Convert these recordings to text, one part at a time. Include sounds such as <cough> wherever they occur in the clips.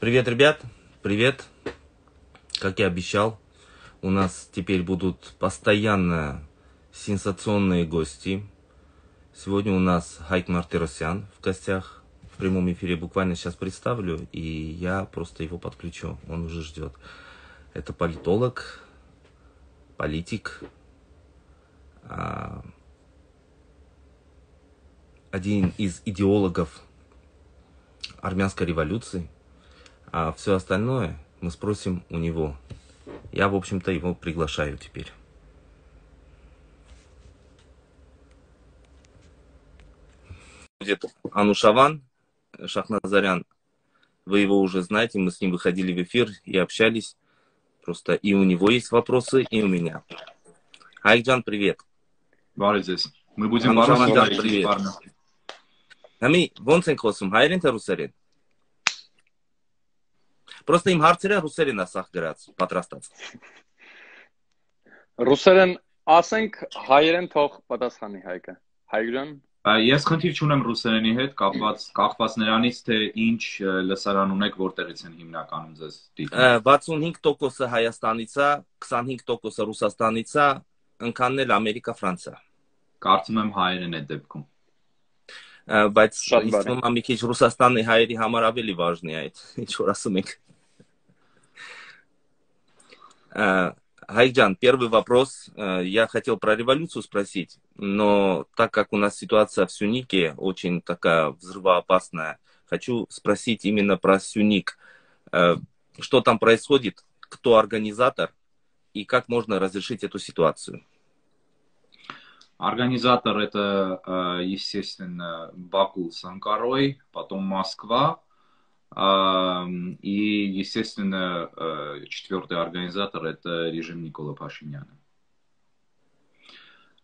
Привет, ребят. Привет. Как я обещал, у нас теперь будут постоянно сенсационные гости. Сегодня у нас Хайк Мартиросян в гостях. В прямом эфире буквально сейчас представлю, и я просто его подключу. Он уже ждет. Это политолог, политик, а, один из идеологов армянской революции – а все остальное мы спросим у него. Я, в общем-то, его приглашаю теперь. Будет Анушаван Шахназарян. Вы его уже знаете, мы с ним выходили в эфир и общались. Просто и у него есть вопросы, и у меня. Айджан, привет. Бары здесь. Мы будем бороться. Анушаван, привет. Ами, вонсен косум, хайрен тарусарен. Պրոստը իմ հարցերը ռուսերեն է սախ գրած, պատրաստած։ Ռուսերեն ասենք հայերեն թող պատասխանի Հայկը։ Հայգրան Ես խնդիր չունեմ ռուսերենի հետ կապված կախված նրանից թե ինչ լսարան ունեք որտեղից են հիմնականում ձեզ դիտում 65%-ը Հայաստանից է 25%-ը Ռուսաստանից է ընկանն էլ Ամերիկա Ֆրանսիա Կարծում եմ հայերեն է դեպքում բայց ինձ թվում է մի քիչ Ռուսաստանի հայերի համար ավելի է այդ ինչ որ ասում ենք Хайджан, первый вопрос. Я хотел про революцию спросить, но так как у нас ситуация в Сюнике очень такая взрывоопасная, хочу спросить именно про Сюник. Что там происходит, кто организатор и как можно разрешить эту ситуацию? Организатор это, естественно, Баку Санкарой, потом Москва, и, естественно, э, четвертый организатор – это режим Никола Пашиняна.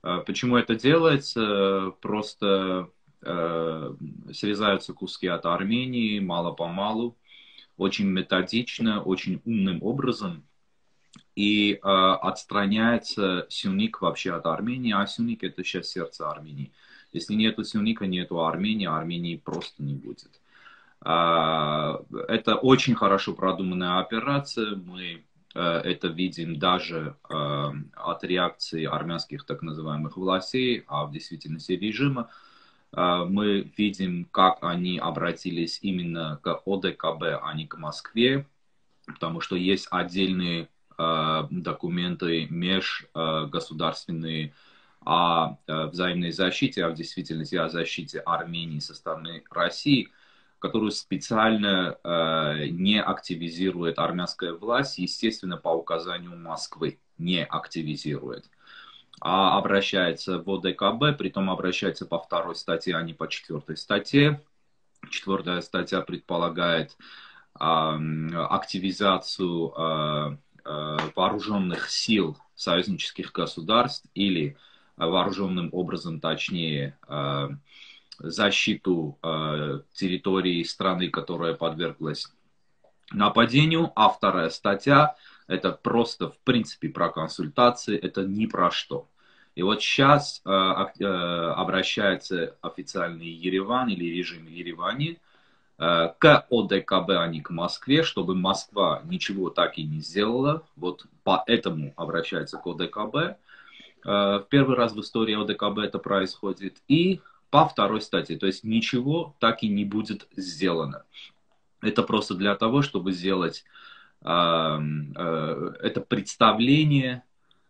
А почему это делается? Просто э, срезаются куски от Армении мало-помалу, очень методично, очень умным образом, и э, отстраняется Сюник вообще от Армении, а Сюник это сейчас сердце Армении. Если нету Сюника, нету Армении, Армении просто не будет. А, это очень хорошо продуманная операция. Мы э, это видим даже э, от реакции армянских так называемых властей, а в действительности режима. Э, мы видим, как они обратились именно к ОДКБ, а не к Москве, потому что есть отдельные документы межгосударственные о взаимной защите, а в действительности о защите Армении со стороны России – которую специально э, не активизирует армянская власть, естественно, по указанию Москвы не активизирует, а обращается в ОДКБ, притом обращается по второй статье, а не по четвертой статье. Четвертая статья предполагает э, активизацию э, э, вооруженных сил союзнических государств или вооруженным образом, точнее, э, защиту э, территории страны, которая подверглась нападению, а вторая статья это просто в принципе про консультации, это ни про что. И вот сейчас э, э, обращается официальный Ереван или режим Еревани э, к ОДКБ, а не к Москве, чтобы Москва ничего так и не сделала. Вот поэтому обращается к ОДКБ. Э, в первый раз в истории ОДКБ это происходит. И по второй статье. То есть ничего так и не будет сделано. Это просто для того, чтобы сделать э, э, это представление,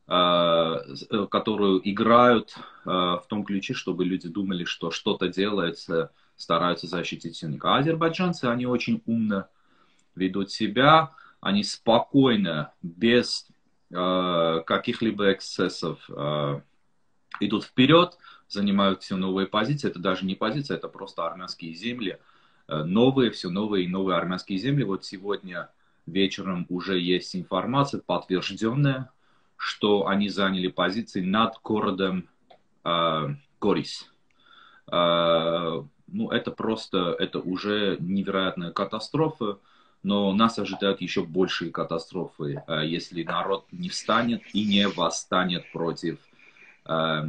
э, которую играют э, в том ключе, чтобы люди думали, что что-то делается, стараются защитить сюника. А азербайджанцы, они очень умно ведут себя, они спокойно, без э, каких-либо эксцессов э, идут вперед, занимают все новые позиции. Это даже не позиция, это просто армянские земли. Э, новые, все новые и новые армянские земли. Вот сегодня вечером уже есть информация подтвержденная, что они заняли позиции над городом э, Горис. Э, ну, это просто, это уже невероятная катастрофа, но нас ожидают еще большие катастрофы, э, если народ не встанет и не восстанет против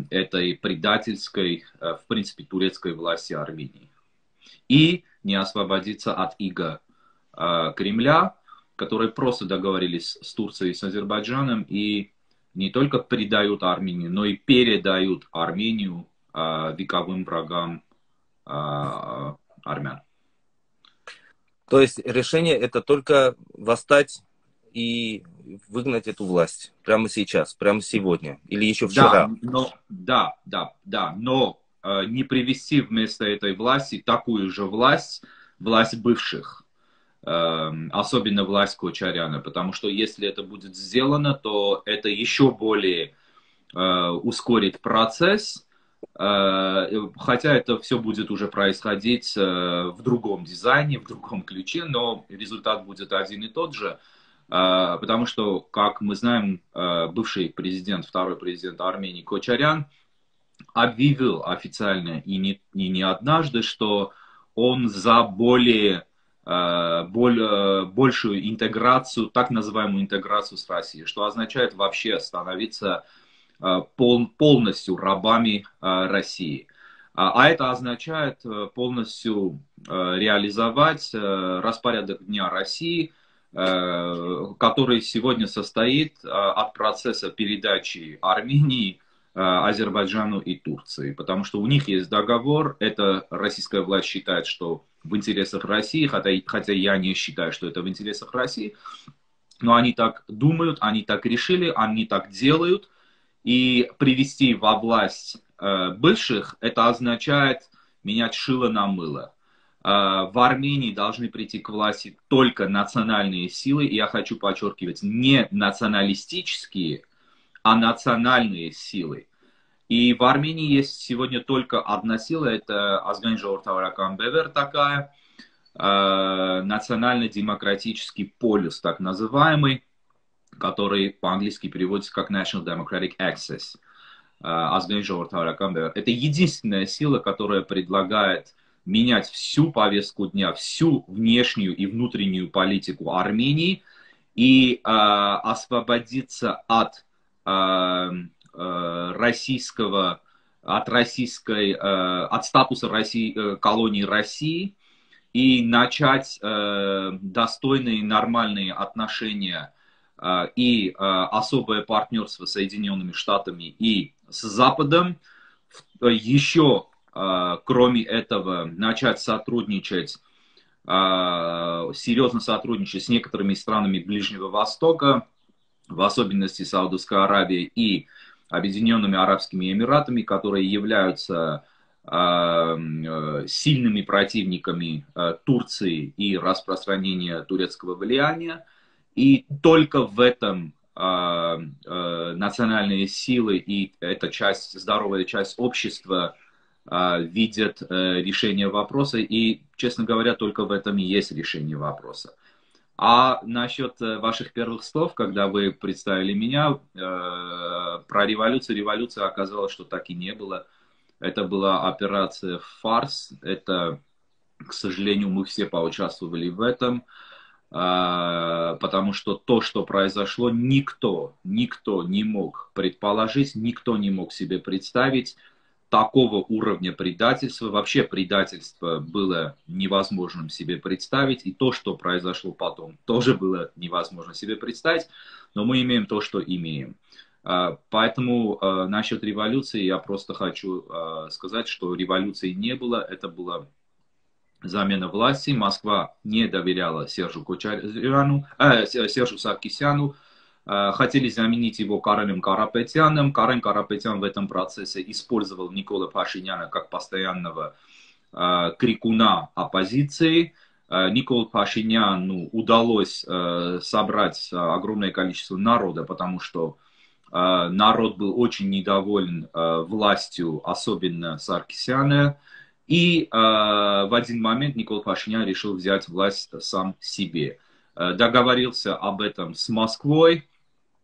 этой предательской, э, в принципе, турецкой власти Армении. И не освободиться от иго Кремля, которые просто договорились с Турцией и с Азербайджаном и не только предают Армению, но и передают Армению вековым врагам армян. То есть решение это только восстать и выгнать эту власть прямо сейчас, прямо сегодня или еще вчера. Да, но, да, да, да, но э, не привести вместо этой власти такую же власть, власть бывших, э, особенно власть Кочаряна, потому что если это будет сделано, то это еще более э, ускорит процесс, э, хотя это все будет уже происходить э, в другом дизайне, в другом ключе, но результат будет один и тот же. А, потому что, как мы знаем, а, бывший президент, второй президент Армении Кочарян объявил официально и не, и не однажды, что он за более, а, более, большую интеграцию, так называемую интеграцию с Россией, что означает вообще становиться пол, полностью рабами России. А это означает полностью реализовать распорядок Дня России – Э, который сегодня состоит э, от процесса передачи Армении, э, Азербайджану и Турции. Потому что у них есть договор, это российская власть считает, что в интересах России, хотя, хотя я не считаю, что это в интересах России, но они так думают, они так решили, они так делают, и привести во власть э, бывших, это означает менять шило на мыло. А, в Армении должны прийти к власти только национальные силы, и я хочу подчеркивать, не националистические, а национальные силы. И в Армении есть сегодня только одна сила, это Азган Жортаваракан Бевер такая, э, национально-демократический полюс, так называемый, который по-английски переводится как National Democratic Access. Азган Жортаваракан Бевер. Это единственная сила, которая предлагает менять всю повестку дня, всю внешнюю и внутреннюю политику Армении и э, освободиться от э, э, российского, от российской, э, от статуса России, э, колонии России и начать э, достойные нормальные отношения э, и э, особое партнерство с Соединенными Штатами и с Западом. Еще а, кроме этого, начать сотрудничать, а, серьезно сотрудничать с некоторыми странами Ближнего Востока, в особенности Саудовской Аравией и Объединенными Арабскими Эмиратами, которые являются а, сильными противниками Турции и распространения турецкого влияния. И только в этом национальные силы и эта часть, здоровая часть общества – а, видят э, решение вопроса, и, честно говоря, только в этом и есть решение вопроса. А насчет э, ваших первых слов, когда вы представили меня, э, про революцию, революция оказалось, что так и не было. Это была операция «Фарс», это, к сожалению, мы все поучаствовали в этом, потому что то, что произошло, никто, никто не мог предположить, никто не мог себе представить, такого уровня предательства, вообще предательство было невозможным себе представить, и то, что произошло потом, тоже было невозможно себе представить, но мы имеем то, что имеем. А, поэтому а, насчет революции я просто хочу а, сказать, что революции не было, это была замена власти. Москва не доверяла Сержу Кочаряну, э, Сержу Саркисяну, хотели заменить его Кареном Карапетяном. Карен Карапетян в этом процессе использовал Никола Пашиняна как постоянного э, крикуна оппозиции. Э, Никол Пашиняну удалось собрать огромное количество народа, потому что народ был очень недоволен властью, особенно Саркисяна. И в один момент Никол Пашинян решил взять власть сам себе. Договорился об этом с Москвой,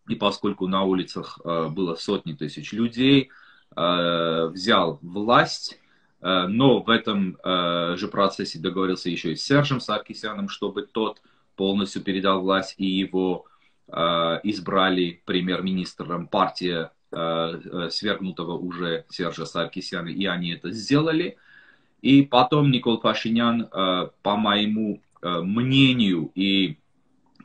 и поскольку на улицах э, было сотни тысяч людей, э, взял власть, э, но в этом же процессе договорился еще и с Сержем Саркисяном, чтобы тот полностью передал власть и его избрали премьер-министром партия свергнутого уже Сержа Саркисяна, и они это сделали. И потом Никол Пашинян, по моему мнению и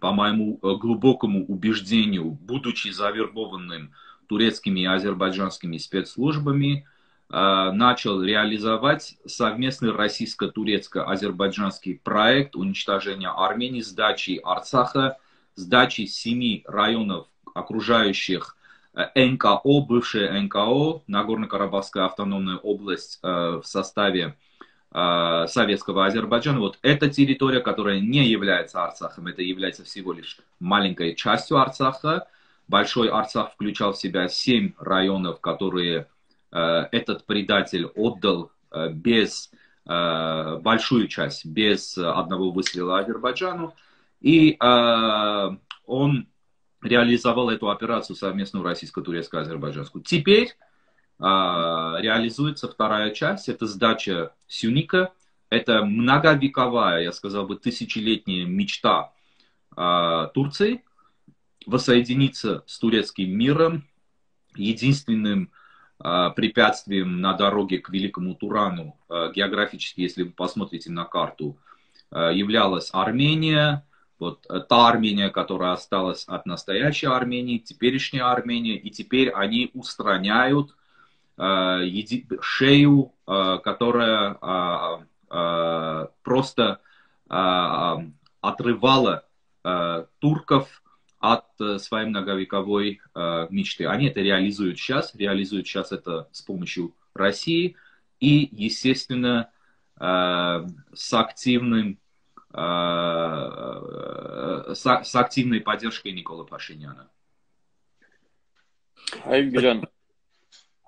по моему глубокому убеждению, будучи завербованным турецкими и азербайджанскими спецслужбами, начал реализовать совместный российско-турецко-азербайджанский проект уничтожения Армении, сдачи Арцаха, сдачи семи районов, окружающих НКО, бывшая НКО, Нагорно-Карабахская автономная область в составе советского Азербайджана. Вот эта территория, которая не является Арцахом, это является всего лишь маленькой частью Арцаха. Большой Арцах включал в себя семь районов, которые Э, этот предатель отдал э, без э, большую часть, без одного выстрела Азербайджану. И он реализовал эту операцию совместную российско-турецко-азербайджанскую. Теперь реализуется вторая часть, это сдача Сюника. Это многовековая, я сказал бы, тысячелетняя мечта Турции воссоединиться с турецким миром, единственным Э, препятствием на дороге к Великому Турану, э, географически, если вы посмотрите на карту, э, являлась Армения, вот та Армения, которая осталась от настоящей Армении, теперешняя Армения, и теперь они устраняют шею, которая просто отрывала турков от э, своей многовековой э, мечты. Они это реализуют сейчас, реализуют сейчас это с помощью России и, естественно, э, с активным с, активной поддержкой Никола Пашиняна. Айгран,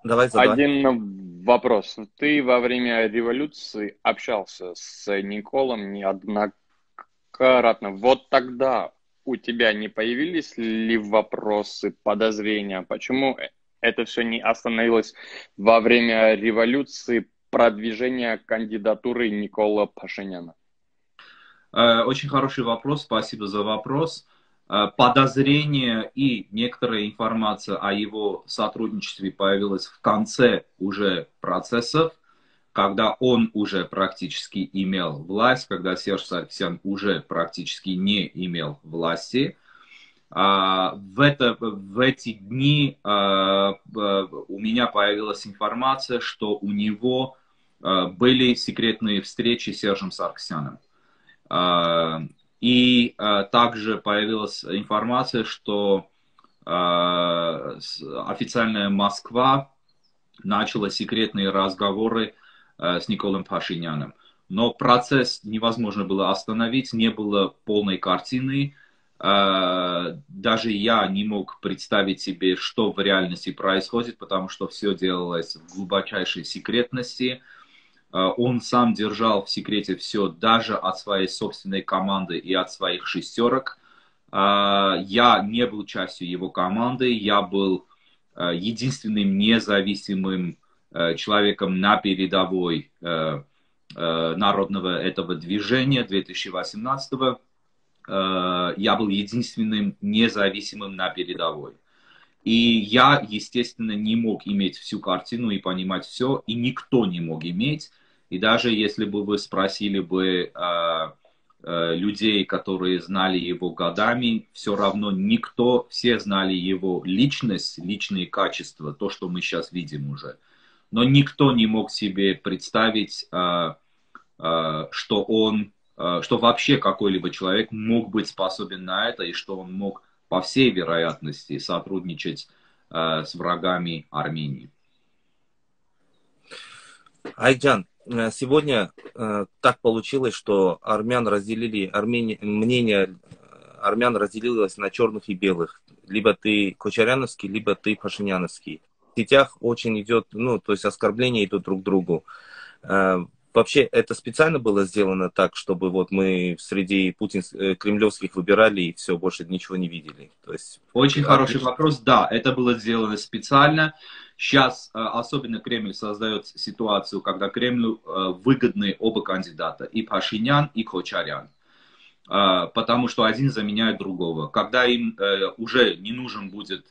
Давай задавай. Один вопрос. Ты во время революции общался с Николом неоднократно. Вот тогда у тебя не появились ли вопросы, подозрения, почему это все не остановилось во время революции продвижения кандидатуры Никола Пашиняна? Э, очень хороший вопрос, спасибо за вопрос. Э, подозрение и некоторая информация о его сотрудничестве появилась в конце уже процессов когда он уже практически имел власть, когда Серж Саркисян уже практически не имел власти. А, в, это, в эти дни а, у меня появилась информация, что у него а, были секретные встречи с Сержем Саркисяном. И также появилась информация, что официальная Москва начала секретные разговоры Э, с Николом Пашиняном. Но процесс невозможно было остановить, не было полной картины. Э, даже я не мог представить себе, что в реальности происходит, потому что все делалось в глубочайшей секретности. Э, он сам держал в секрете все даже от своей собственной команды и от своих шестерок. Я не был частью его команды, я был единственным независимым Э, человеком на передовой э, э, народного этого движения 2018 я был единственным независимым на передовой. И я, естественно, не мог иметь всю картину и понимать все, и никто не мог иметь. И даже если бы вы спросили бы э, э, людей, которые знали его годами, все равно никто, все знали его личность, личные качества, то, что мы сейчас видим уже но никто не мог себе представить, а, а, что он, а, что вообще какой-либо человек мог быть способен на это, и что он мог, по всей вероятности, сотрудничать с врагами Армении. Айджан, э, сегодня э, так получилось, что армян разделили, Армения, мнение армян разделилось на черных и белых. Либо ты Кочаряновский, либо ты Пашиняновский сетях очень идет, ну, то есть оскорбления идут друг к другу. Э, вообще это специально было сделано так, чтобы вот мы среди путин э, кремлевских выбирали и все, больше ничего не видели. То есть, Очень хороший вопрос. Да, это было сделано специально. Сейчас э, особенно Кремль создает ситуацию, когда Кремлю выгодны оба кандидата, и Пашинян, и Кочарян потому что один заменяет другого. Когда им уже не нужен будет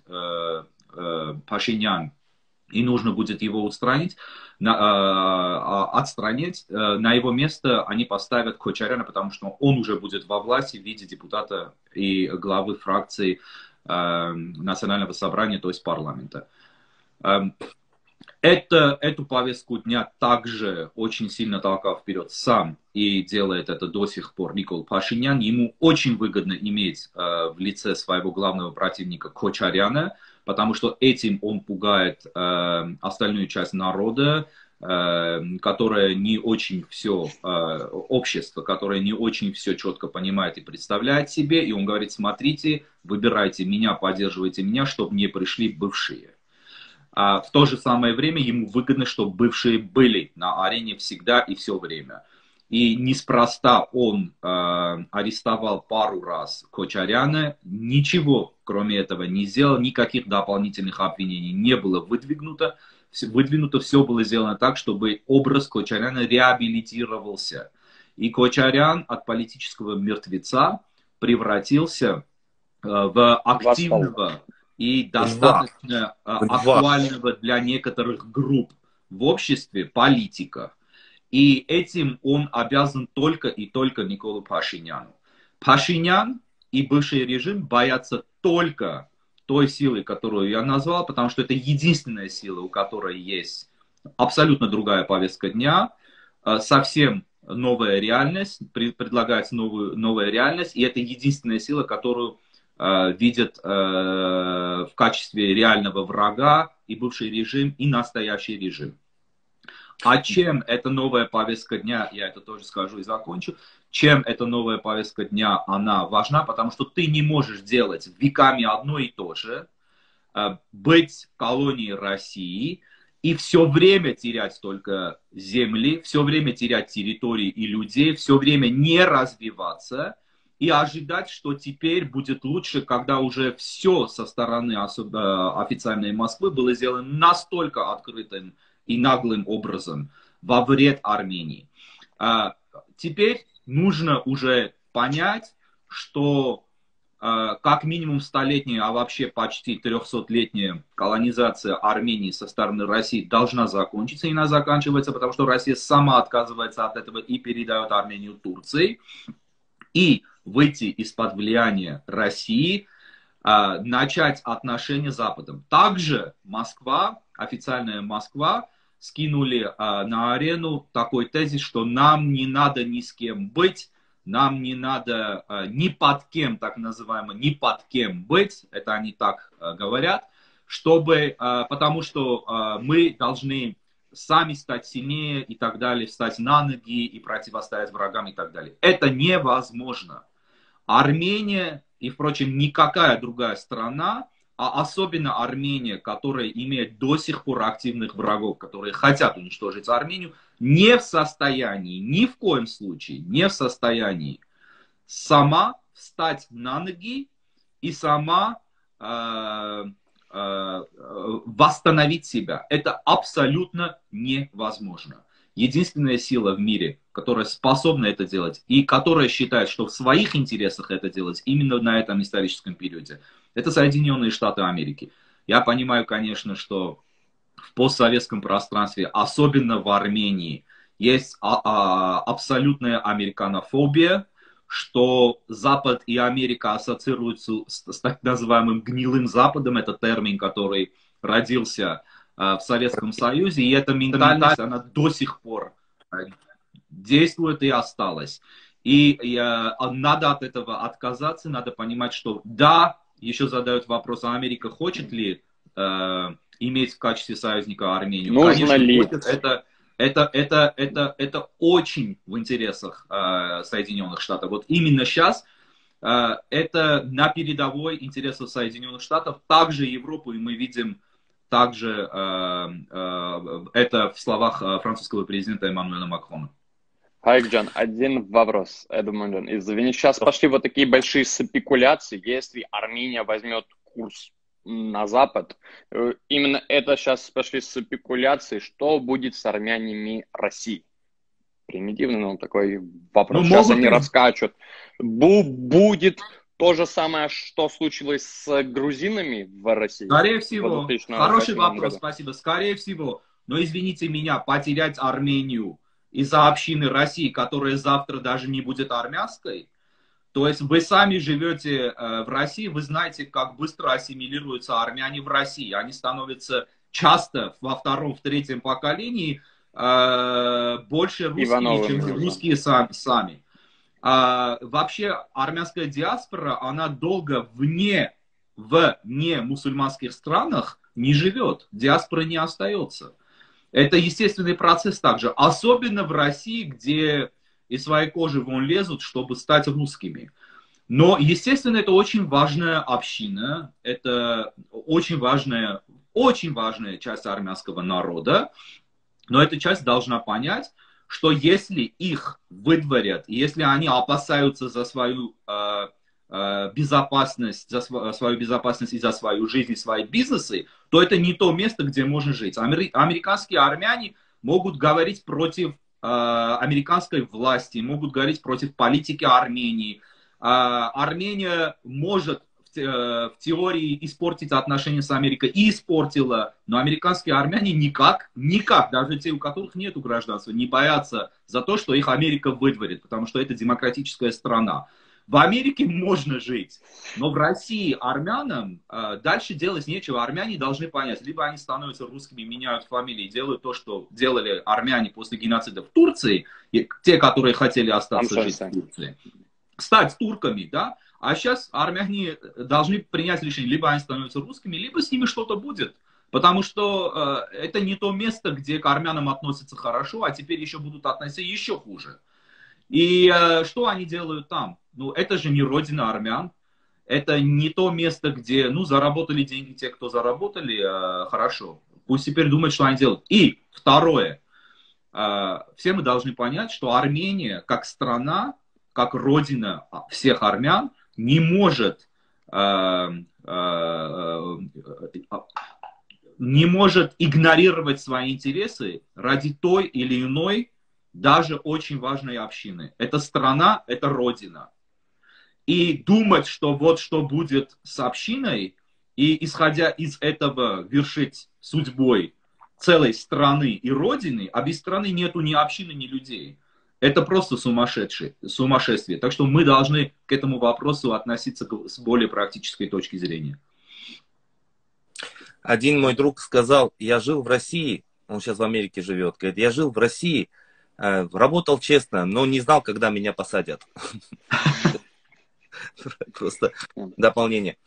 Пашинян и нужно будет его устранить, э, отстранить. Э, на его место они поставят Кочаряна, потому что он уже будет во власти в виде депутата и главы фракции э, Национального собрания, то есть парламента. Эм, это, эту повестку дня также очень сильно толкал вперед сам и делает это до сих пор Никол Пашинян. Ему очень выгодно иметь э, в лице своего главного противника Кочаряна, потому что этим он пугает э, остальную часть народа, э, которое не очень все, э, общество, которое не очень все четко понимает и представляет себе. И он говорит, смотрите, выбирайте меня, поддерживайте меня, чтобы не пришли бывшие. А в то же самое время ему выгодно, чтобы бывшие были на арене всегда и все время. И неспроста он э, арестовал пару раз Кочаряна, ничего кроме этого не сделал, никаких дополнительных обвинений не было выдвигнуто. Выдвинуто все было сделано так, чтобы образ Кочаряна реабилитировался. И Кочарян от политического мертвеца превратился э, в активного и достаточно Два. актуального для некоторых групп в обществе политика. И этим он обязан только и только Николу Пашиняну. Пашинян и бывший режим боятся только той силы, которую я назвал, потому что это единственная сила, у которой есть абсолютно другая повестка дня, э, совсем новая реальность, предлагается новую, новая реальность, и это единственная сила, которую видят э, в качестве реального врага и бывший режим, и настоящий режим. А чем эта новая повестка дня, я это тоже скажу и закончу, чем эта новая повестка дня, она важна, потому что ты не можешь делать веками одно и то же, э, быть колонией России и все время терять только земли, все время терять территории и людей, все время не развиваться – и ожидать, что теперь будет лучше, когда уже все со стороны официальной Москвы было сделано настолько открытым и наглым образом во вред Армении. А, теперь нужно уже понять, что а, как минимум столетняя, а вообще почти 300-летняя колонизация Армении со стороны России должна закончиться, и она заканчивается, потому что Россия сама отказывается от этого и передает Армению Турции. И выйти из-под влияния России, а, начать отношения с Западом. Также Москва, официальная Москва, скинули а, на арену такой тезис, что нам не надо ни с кем быть, нам не надо а, ни под кем, так называемо, ни под кем быть, это они так говорят, чтобы, потому что мы должны сами стать сильнее и так далее, встать на ноги и противостоять врагам и так далее. Это невозможно. Армения и, впрочем, никакая другая страна, а особенно Армения, которая имеет до сих пор активных врагов, которые хотят уничтожить Армению, не в состоянии, ни в коем случае, не в состоянии сама встать на ноги и сама э, восстановить себя. Это абсолютно невозможно единственная сила в мире, которая способна это делать и которая считает, что в своих интересах это делать именно на этом историческом периоде, это Соединенные Штаты Америки. Я понимаю, конечно, что в постсоветском пространстве, особенно в Армении, есть а, а, абсолютная американофобия, что Запад и Америка ассоциируются с, с так называемым гнилым Западом, это термин, который родился Э, в Советском Союзе, и эта ментальность, она до сих пор э, действует и осталась. И, и э, надо от этого отказаться, надо понимать, что да, еще задают вопрос, а Америка хочет ли э, иметь в качестве союзника Армению? Нужно Конечно, ли? Хочет. Это, это, это, это, это очень в интересах э, Соединенных Штатов. Вот именно сейчас э, это на передовой интересов Соединенных Штатов, также Европу, и мы видим также э, э, это в словах французского президента Эммануэля Макрона. Хайкджан, один вопрос, Эдмондон. Извини, сейчас пошли вот такие большие спекуляции. Если Армения возьмет курс на Запад, именно это сейчас пошли спекуляции, что будет с армянами России? Примитивный, но такой вопрос. Ну, сейчас они раскачут. Бу будет то же самое, что случилось с грузинами в России? Скорее всего. Хороший вопрос, году. спасибо. Скорее всего. но извините меня, потерять Армению из-за общины России, которая завтра даже не будет армянской, то есть вы сами живете э, в России, вы знаете, как быстро ассимилируются армяне в России. Они становятся часто во втором, в третьем поколении э, больше русскими, Ивановым, чем нужно. русские сами. сами. А, вообще армянская диаспора, она долго вне, в не мусульманских странах не живет. Диаспора не остается. Это естественный процесс также. Особенно в России, где из своей кожи вон лезут, чтобы стать русскими. Но, естественно, это очень важная община, это очень важная, очень важная часть армянского народа, но эта часть должна понять, что если их выдворят, если они опасаются за свою э, э, безопасность, за св- свою безопасность и за свою жизнь, и свои бизнесы, то это не то место, где можно жить. Амер- американские армяне могут говорить против американской власти, могут говорить против политики Армении. Э, Армения может э, в теории испортить отношения с Америкой и испортила, но американские армяне никак, никак, даже те, у которых нет гражданства, не боятся за то, что их Америка выдворит, потому что это демократическая страна. В Америке можно жить, но в России армянам э, дальше делать нечего. Армяне должны понять, либо они становятся русскими, меняют фамилии, делают то, что делали армяне после геноцида в Турции, и те, которые хотели остаться жить в Турции, стать турками, да, а сейчас армяне должны принять решение, либо они становятся русскими, либо с ними что-то будет. Потому что э, это не то место, где к армянам относятся хорошо, а теперь еще будут относиться еще хуже. И э, что они делают там? Ну, это же не родина армян. Это не то место, где, ну, заработали деньги те, кто заработали, э, хорошо. Пусть теперь думают, что они делают. И второе. Э, все мы должны понять, что Армения, как страна, как родина всех армян, не может э, э, не может игнорировать свои интересы ради той или иной, даже очень важной общины. Это страна, это родина. И думать, что вот что будет с общиной, и исходя из этого вершить судьбой целой страны и родины, а без страны нету ни общины, ни людей. Это просто сумасшедшее, сумасшествие. Так что мы должны к этому вопросу относиться с более практической точки зрения. Один мой друг сказал, я жил в России, он сейчас в Америке живет, говорит, я жил в России, работал честно, но не знал, когда меня посадят. Просто дополнение.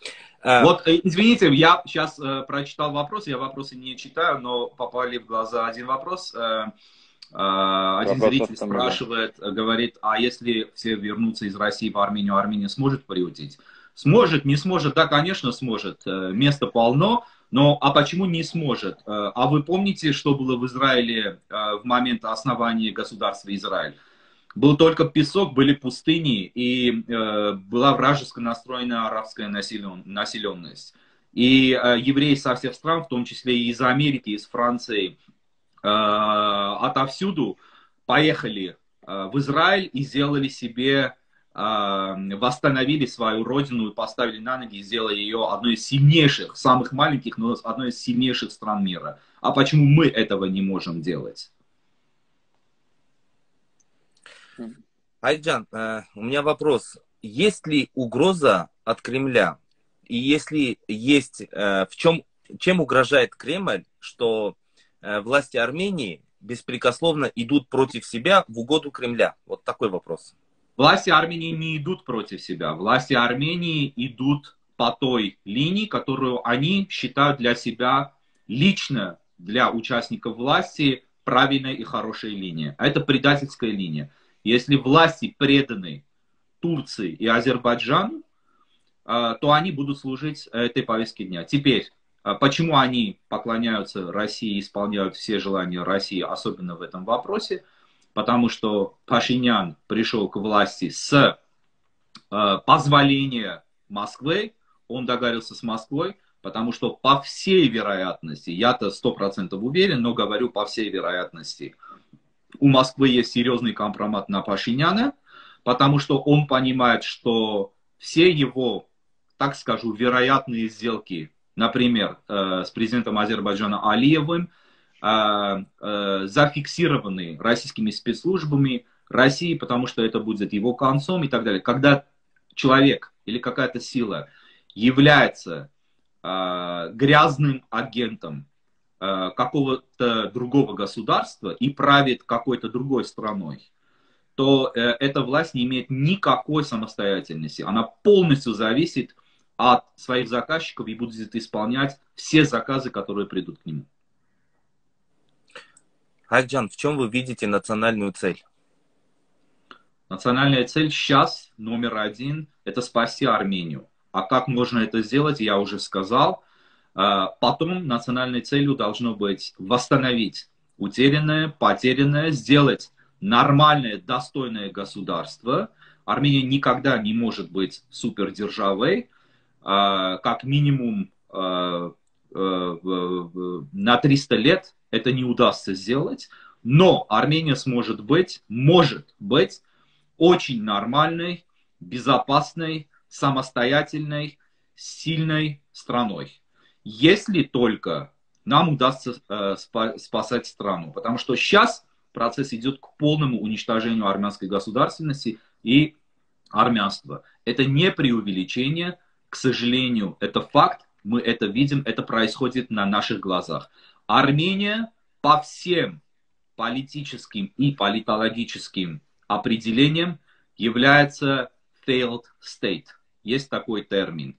А, вот, э, извините, я сейчас э, прочитал вопрос, я вопросы не читаю, но попали в глаза один вопрос. Э, э, один вопрос зритель спрашивает, э, говорит, а если все вернутся из России в Армению, Армения сможет приютить? Сможет, не сможет, да, конечно, сможет. Э, место полно, но а почему не сможет? А вы помните, что было в Израиле в момент основания государства Израиль? был только песок, были пустыни, и э, была вражеско настроена арабская населен, населенность. И э, евреи со всех стран, в том числе и из Америки, из Франции, э, отовсюду поехали э, в Израиль и сделали себе, э, восстановили свою родину и поставили на ноги, сделали ее одной из сильнейших, самых маленьких, но одной из сильнейших стран мира. А почему мы этого не можем делать? Айджан, э, у меня вопрос. Есть ли угроза от Кремля? И если есть, э, в чем, чем угрожает Кремль, что э, власти Армении беспрекословно идут против себя в угоду Кремля? Вот такой вопрос. Власти Армении не идут против себя. Власти Армении идут по той линии, которую они считают для себя лично, для участников власти, правильной и хорошей линией. А это предательская линия. Если власти преданы Турции и Азербайджану, а, то они будут служить этой повестке дня. Теперь, а, почему они поклоняются России и исполняют все желания России, особенно в этом вопросе? Потому что Пашинян пришел к власти с а, позволения Москвы, он договорился с Москвой, потому что по всей вероятности, я-то сто процентов уверен, но говорю по всей вероятности – у Москвы есть серьезный компромат на Пашиняна, потому что он понимает, что все его, так скажу, вероятные сделки, например, э, с президентом Азербайджана Алиевым, э, э, зафиксированы российскими спецслужбами России, потому что это будет его концом и так далее. Когда человек или какая-то сила является э, грязным агентом какого-то другого государства и правит какой-то другой страной, то э, эта власть не имеет никакой самостоятельности. Она полностью зависит от своих заказчиков и будет исполнять все заказы, которые придут к нему. Акджан, в чем вы видите национальную цель? Национальная цель сейчас, номер один, это спасти Армению. А как можно это сделать, я уже сказал. А, потом национальной целью должно быть восстановить утерянное, потерянное, сделать нормальное, достойное государство. Армения никогда не может быть супердержавой, а, как минимум а, на 300 лет это не удастся сделать, но Армения сможет быть, может быть очень нормальной, безопасной, самостоятельной, сильной страной. Если только нам удастся э, спасать страну. Потому что сейчас процесс идет к полному уничтожению армянской государственности и армянства. Это не преувеличение, к сожалению, это факт, мы это видим, это происходит на наших глазах. Армения по всем политическим и политологическим определениям является failed state. Есть такой термин.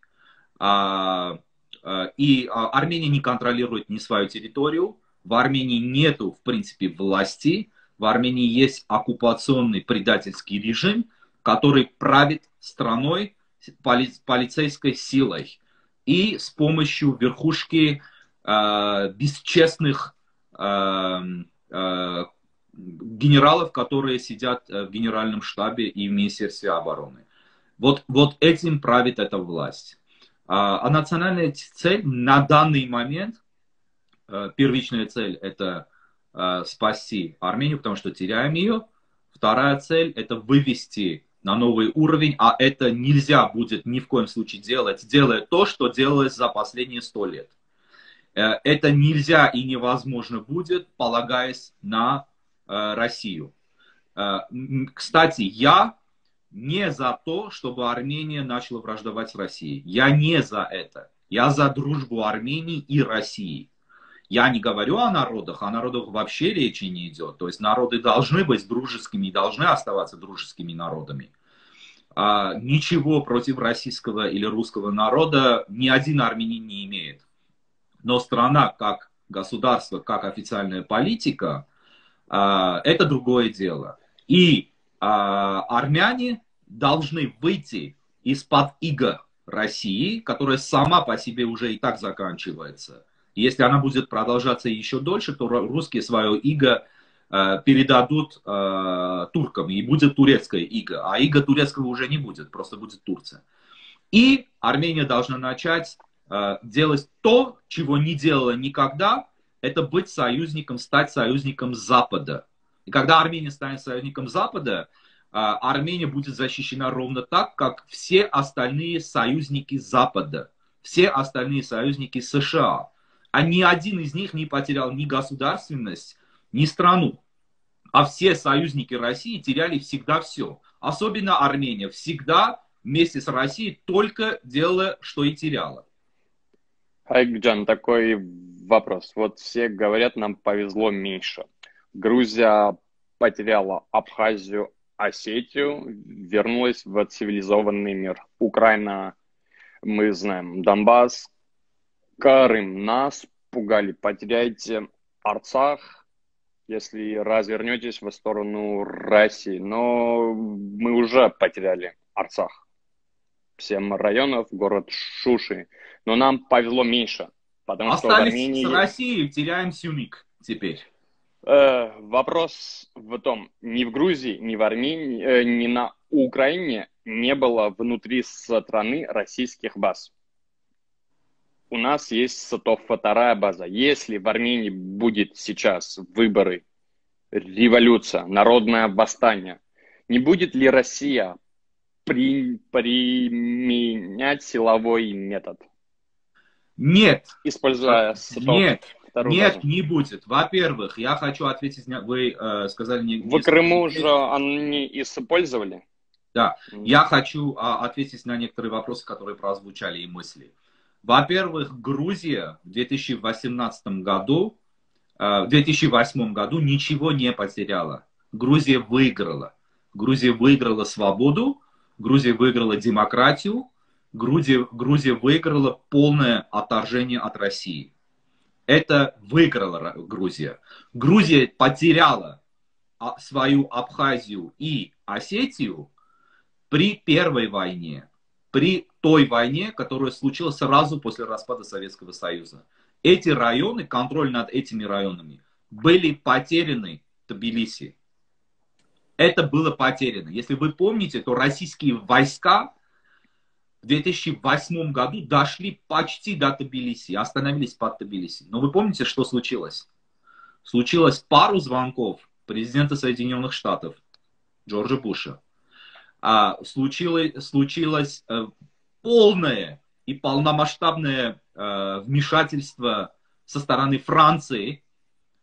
А, а, и а, Армения не контролирует ни свою территорию, в Армении нету, в принципе, власти, в Армении есть оккупационный предательский режим, который правит страной поли полицейской силой и с помощью верхушки э, бесчестных э, э, генералов, которые сидят в генеральном штабе и в Министерстве обороны. Вот, вот этим правит эта власть. А, а национальная цель на данный момент, первичная цель это спасти Армению, потому что теряем ее. Вторая цель это вывести на новый уровень, а это нельзя будет ни в коем случае делать, делая то, что делалось за последние сто лет. Э, это нельзя и невозможно будет, полагаясь на э, Россию. Э, кстати, я не за то, чтобы Армения начала враждовать с Россией. Я не за это. Я за дружбу Армении и России. Я не говорю о народах, о народах вообще речи не идет. То есть народы должны быть дружескими и должны оставаться дружескими народами. А, ничего против российского или русского народа ни один армянин не имеет. Но страна как государство, как официальная политика, а, это другое дело. И а, армяне должны выйти из-под иго России, которая сама по себе уже и так заканчивается – если она будет продолжаться еще дольше, то русские свое иго э, передадут э, туркам, и будет турецкая иго. А иго турецкого уже не будет, просто будет Турция. И Армения должна начать э, делать то, чего не делала никогда, это быть союзником, стать союзником Запада. И когда Армения станет союзником Запада, Армения будет защищена ровно так, как все остальные союзники Запада, все остальные союзники США а ни один из них не потерял ни государственность, ни страну. А все союзники России теряли всегда все. Особенно Армения всегда вместе с Россией только делала, что и теряла. Айгджан, такой вопрос. Вот все говорят, нам повезло меньше. Грузия потеряла Абхазию, Осетию, вернулась в цивилизованный мир. Украина, мы знаем, Донбасс, Карым, нас пугали. Потеряете Арцах, если развернетесь в сторону России. Но мы уже потеряли Арцах. Семь районов, город Шуши. Но нам повезло меньше. Потому Остались что в Армении... с Россией, теряем Сюник теперь. Э, вопрос в том, ни в Грузии, ни в Армении, э, ни на Украине не было внутри страны российских баз у нас есть вторая база. Если в Армении будет сейчас выборы, революция, народное восстание, не будет ли Россия при, применять силовой метод? Нет. Используя? Нет. вторую Нет, базу. не будет. Во-первых, я хочу ответить, вы э, сказали... Не, в Крыму уже они использовали? Да, я хочу а, ответить на некоторые вопросы, которые прозвучали и мысли. Во-первых, Грузия в 2018 году, э, в 2008 году ничего не потеряла. Грузия выиграла. Грузия выиграла свободу, Грузия выиграла демократию, Грузия, Грузия выиграла полное отторжение от России. Это выиграла Грузия. Грузия потеряла а, свою Абхазию и Осетию при первой войне, при той войне, которая случилась сразу после распада Советского Союза. Эти районы, контроль над этими районами были потеряны Тбилиси. Это было потеряно. Если вы помните, то российские войска в 2008 году дошли почти до Тбилиси, остановились под Тбилиси. Но вы помните, что случилось? Случилось пару звонков президента Соединенных Штатов Джорджа Буша. А, случилось, случилось э, полное и полномасштабное э, вмешательство со стороны Франции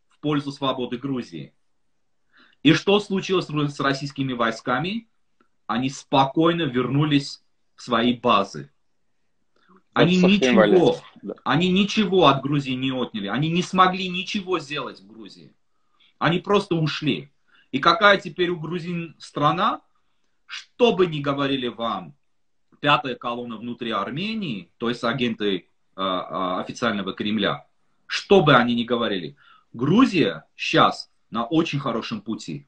в пользу свободы Грузии. И что случилось с российскими войсками? Они спокойно вернулись свои базы. Они ничего, они ничего от Грузии не отняли. Они не смогли ничего сделать в Грузии. Они просто ушли. И какая теперь у грузин страна? Что бы ни говорили вам, пятая колонна внутри Армении, то есть агенты э, э, официального Кремля, что бы они ни говорили, Грузия сейчас на очень хорошем пути.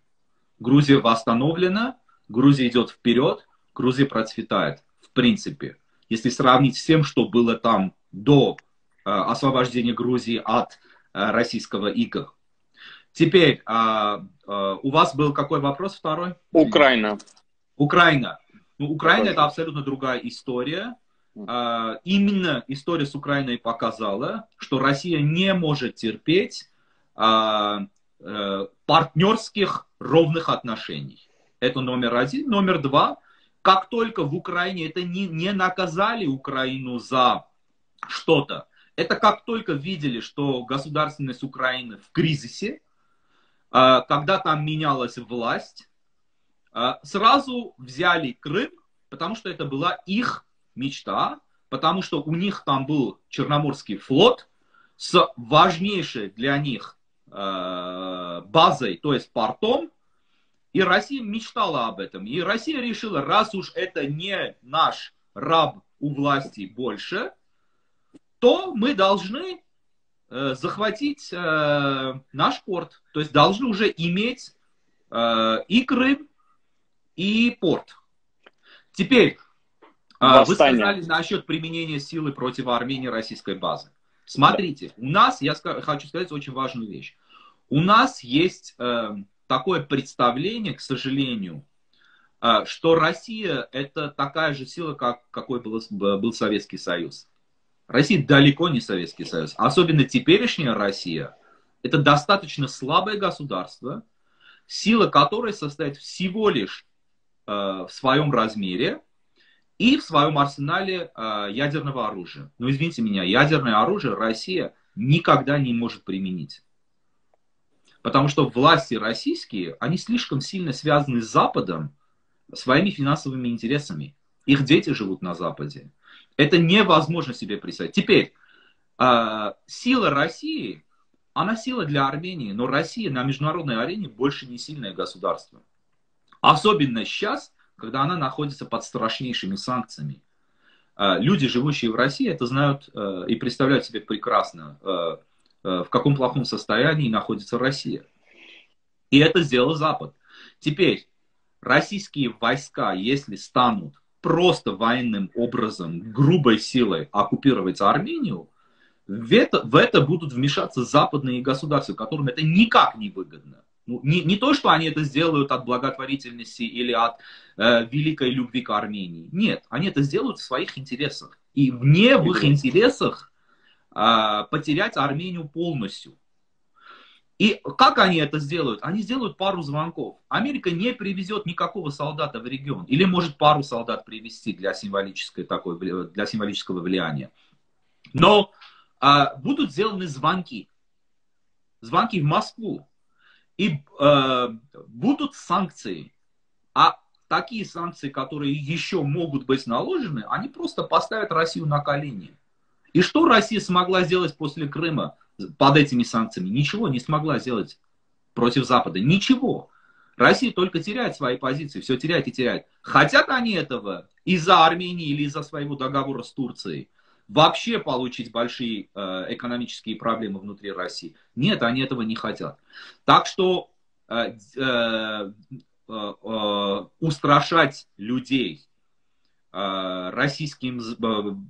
Грузия восстановлена, Грузия идет вперед, Грузия процветает принципе. Если сравнить с тем, что было там до э, освобождения Грузии от российского ига. Теперь, э, у вас был какой вопрос второй? Украина. Украина. Ну, Украина это абсолютно другая история. Э, именно история с Украиной показала, что Россия не может терпеть э, э, партнерских ровных отношений. Это номер один. Номер два – как только в Украине это не, не наказали Украину за что-то, это как только видели, что государственность Украины в кризисе, а, когда там менялась власть, а, сразу взяли Крым, потому что это была их мечта, потому что у них там был Черноморский флот с важнейшей для них а, базой, то есть портом, и Россия мечтала об этом. И Россия решила, раз уж это не наш раб у власти больше, то мы должны э, захватить э, наш порт. То есть должны уже иметь э, и Крым, и порт. Теперь, э, вы сказали насчет применения силы против Армении российской базы. Смотрите, у нас, я хочу сказать очень важную вещь. У нас есть э, такое представление, к сожалению, а, что Россия это такая же сила, как какой был, был Советский Союз. Россия далеко не Советский Союз. Особенно теперешняя Россия это достаточно слабое государство, сила которой состоит всего лишь э, в своем размере и в своем арсенале э, ядерного оружия. Но извините меня, ядерное оружие Россия никогда не может применить. Потому что власти российские, они слишком сильно связаны с Западом своими финансовыми интересами. Их дети живут на Западе. Это невозможно себе представить. Теперь, э, сила России, она сила для Армении, но Россия на международной арене больше не сильное государство. Особенно сейчас, когда она находится под страшнейшими санкциями. Э, люди, живущие в России, это знают э, и представляют себе прекрасно. Э, в каком плохом состоянии находится Россия. И это сделал Запад. Теперь, российские войска, если станут просто военным образом, грубой силой оккупировать Армению, в это, в это будут вмешаться западные государства, которым это никак не выгодно. Ну, не, не то, что они это сделают от благотворительности или от э, великой любви к Армении. Нет, они это сделают в своих интересах. И вне в их интересах а, потерять Армению полностью. И как они это сделают? Они сделают пару звонков. Америка не привезет никакого солдата в регион. Или может пару солдат привезти для, символической такой, для символического влияния. Но а, будут сделаны звонки. звонки в Москву. И э, будут санкции. А такие санкции, которые еще могут быть наложены, они просто поставят Россию на колени. И что Россия смогла сделать после Крыма под этими санкциями? Ничего не смогла сделать против Запада. Ничего. Россия только теряет свои позиции, все теряет и теряет. Хотят они этого из-за Армении или из-за своего договора с Турцией? Вообще получить большие э, экономические проблемы внутри России? Нет, они этого не хотят. Так что э, э, устрашать людей российским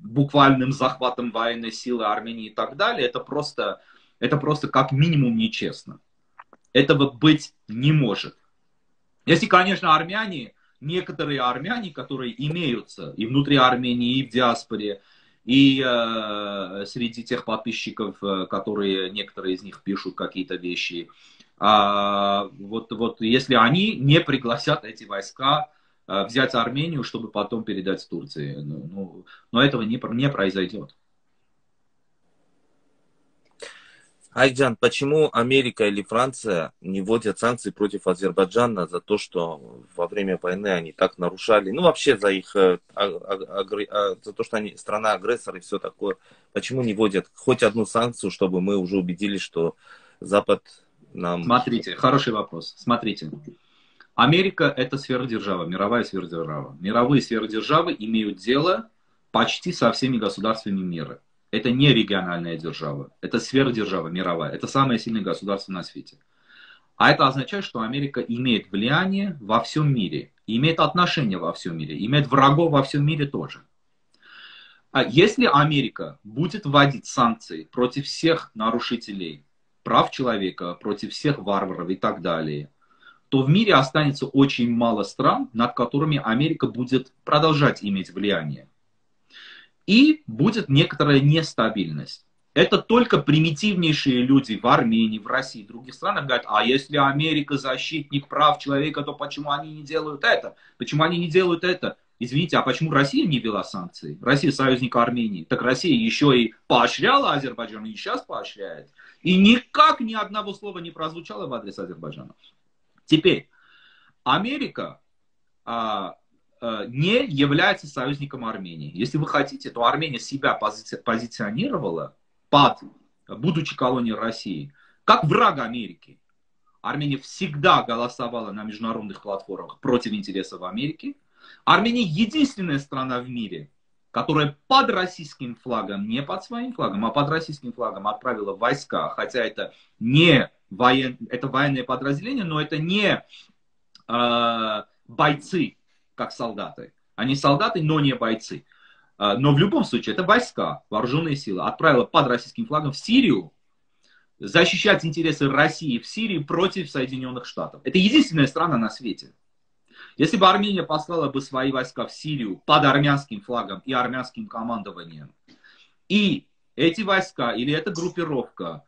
буквальным захватом военной силы Армении и так далее, это просто, это просто как минимум нечестно. Этого быть не может. Если, конечно, армяне, некоторые армяне, которые имеются и внутри Армении, и в диаспоре, и э, среди тех подписчиков, которые некоторые из них пишут какие-то вещи, а, вот, вот если они не пригласят эти войска а, взять Армению, чтобы потом передать Турции. Ну, ну, но этого не, не произойдет. Айджан, почему Америка или Франция не вводят санкции против Азербайджана за то, что во время войны они так нарушали, ну вообще за их, э, за то, что они страна агрессор и все такое. Почему не вводят хоть одну санкцию, чтобы мы уже убедились, что Запад нам... Смотрите, хороший вопрос. Смотрите. Америка – это сферодержава, мировая сферодержава. Мировые сферодержавы имеют дело почти со всеми государствами мира. Это не региональная держава, это сферодержава мировая. Это самое сильное государство на свете. А это означает, что Америка имеет влияние во всем мире, имеет отношения во всем мире, имеет врагов во всем мире тоже. А если Америка будет вводить санкции против всех нарушителей прав человека, против всех варваров и так далее, то в мире останется очень мало стран, над которыми Америка будет продолжать иметь влияние. И будет некоторая нестабильность. Это только примитивнейшие люди в Армении, в России, в других странах говорят, а если Америка защитник прав человека, то почему они не делают это? Почему они не делают это? Извините, а почему Россия не вела санкции? Россия союзник Армении. Так Россия еще и поощряла Азербайджан, и сейчас поощряет. И никак ни одного слова не прозвучало в адрес Азербайджана. Теперь, Америка а, не является союзником Армении. Если вы хотите, то Армения себя пози позиционировала под, будучи колонией России, как враг Америки. Армения всегда голосовала на международных платформах против интересов Америки. Армения единственная страна в мире, которая под российским флагом, не под своим флагом, а под российским флагом отправила войска, хотя это не воен... это военное подразделение, но это не э, бойцы, как солдаты. Они солдаты, но не бойцы. Э, но в любом случае, это войска, вооруженные силы, отправила под российским флагом в Сирию защищать интересы России в Сирии против Соединенных Штатов. Это единственная страна на свете, если бы Армения послала бы свои войска в Сирию под армянским флагом и армянским командованием, и эти войска или эта группировка а,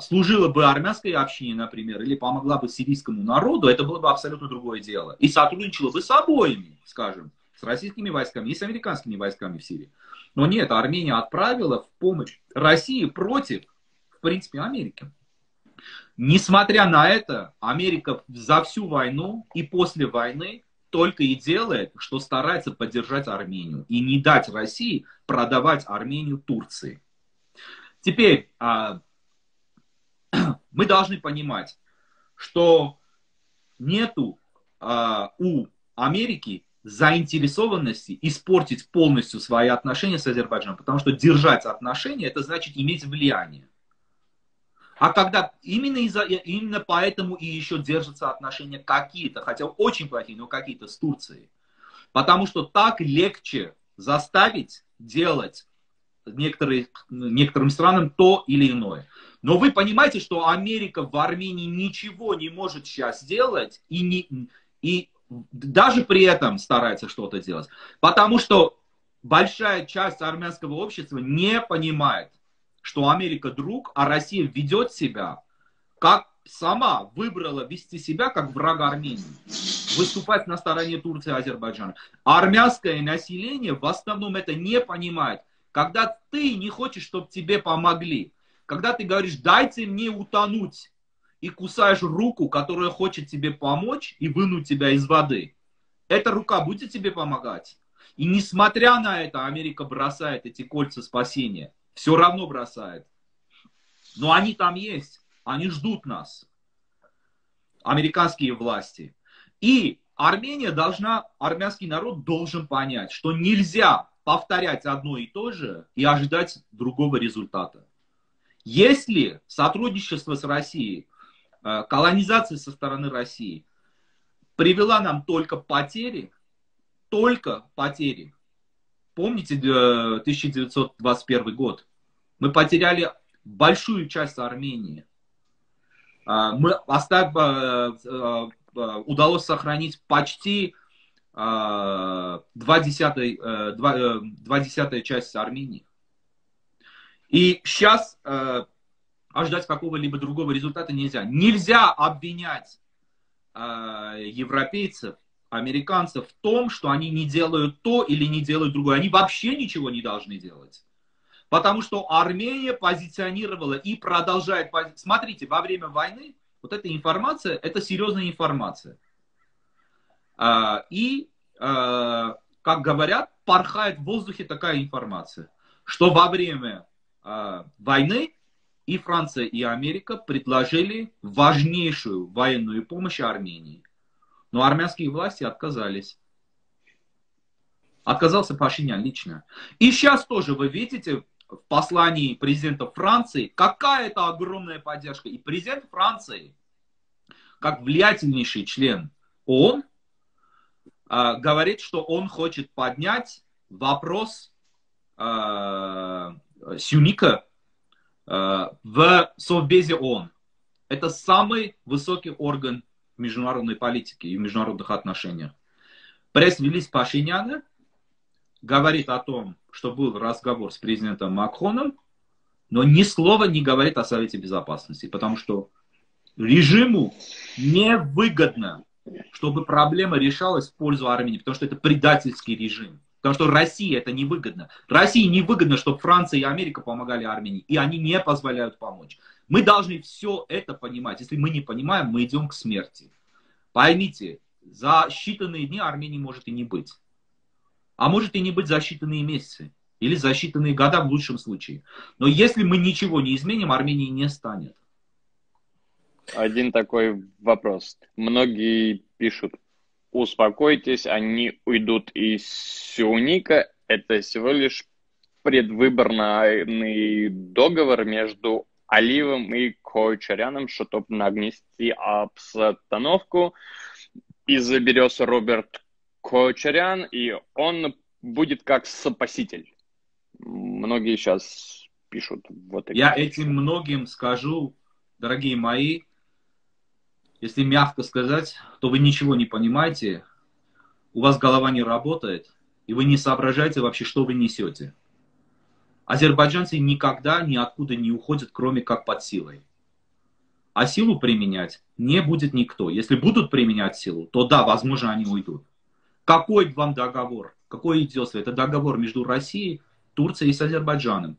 служила бы армянской общине, например, или помогла бы сирийскому народу, это было бы абсолютно другое дело. И сотрудничала бы с обоими, скажем, с российскими войсками и с американскими войсками в Сирии. Но нет, Армения отправила в помощь России против, в принципе, Америки. Несмотря на это, Америка за всю войну и после войны только и делает, что старается поддержать Армению и не дать России продавать Армению Турции. Теперь а, мы должны понимать, что нету а, у Америки заинтересованности испортить полностью свои отношения с Азербайджаном, потому что держать отношения это значит иметь влияние. А когда именно, из-за, именно поэтому и еще держатся отношения какие-то, хотя очень плохие, но какие-то с Турцией. Потому что так легче заставить делать некоторые, некоторым странам то или иное. Но вы понимаете, что Америка в Армении ничего не может сейчас сделать и, не, и даже при этом старается что-то делать. Потому что большая часть армянского общества не понимает, что Америка друг, а Россия ведет себя, как сама выбрала вести себя как враг Армении, выступать на стороне Турции и Азербайджана. армянское население в основном это не понимает. Когда ты не хочешь, чтобы тебе помогли, когда ты говоришь, дайте мне утонуть, и кусаешь руку, которая хочет тебе помочь и вынуть тебя из воды, эта рука будет тебе помогать? И несмотря на это, Америка бросает эти кольца спасения. Все равно бросает. Но они там есть. Они ждут нас. Американские власти. И Армения должна, армянский народ должен понять, что нельзя повторять одно и то же и ожидать другого результата. Если сотрудничество с Россией, э, колонизация со стороны России привела нам только потери, только потери. Помните 1921 год? Мы потеряли большую часть Армении. А, мы оставь, э, э, удалось сохранить почти два десятой, два, два десятая часть Армении. И сейчас ожидать какого-либо другого результата нельзя. Нельзя обвинять европейцев американцев в том, что они не делают то или не делают другое. Они вообще ничего не должны делать. Потому что Армения позиционировала и продолжает... Смотрите, во время войны вот эта информация, это серьезная информация. А, и, а, как говорят, порхает в воздухе такая информация, что во время войны и Франция, и Америка предложили важнейшую военную помощь Армении. Но армянские власти отказались. Отказался Пашинян лично. И сейчас тоже вы видите в послании президента Франции, какая это огромная поддержка. И президент Франции, как влиятельнейший член ООН, а, говорит, что он хочет поднять вопрос э, Сюника э, в Совбезе ООН. Это самый высокий орган международной политике и международных отношениях. Пресс-релиз Пашиняна говорит о том, что был разговор с президентом Макроном, но ни слова не говорит о Совете Безопасности, потому что режиму невыгодно, чтобы проблема решалась в пользу Армении, потому что это предательский режим. Потому что России это невыгодно. России невыгодно, чтобы Франция и Америка помогали Армении, и они не позволяют помочь. Мы должны все это понимать. Если мы не понимаем, мы идем к смерти. Поймите, за считанные дни Армении может и не быть. А может и не быть за считанные месяцы. Или за считанные года в лучшем случае. Но если мы ничего не изменим, Армении не станет. Один такой вопрос. Многие пишут, успокойтесь, они уйдут из Сюника. Это всего лишь предвыборный договор между Алиевым и Кочаряном, чтобы нагнести обстановку. И заберется Роберт Кочарян, и он будет как спаситель. Многие сейчас пишут вот Я этим многим скажу, дорогие мои, если мягко сказать, то вы ничего не понимаете, у вас голова не работает, и вы не соображаете вообще, что вы несете. Азербайджанцы никогда ниоткуда не уходят, кроме как под силой. А силу применять не будет никто. Если будут применять силу, то да, возможно, они уйдут. Какой вам договор? Какое идиотство? Это договор между Россией, Турцией и с Азербайджаном.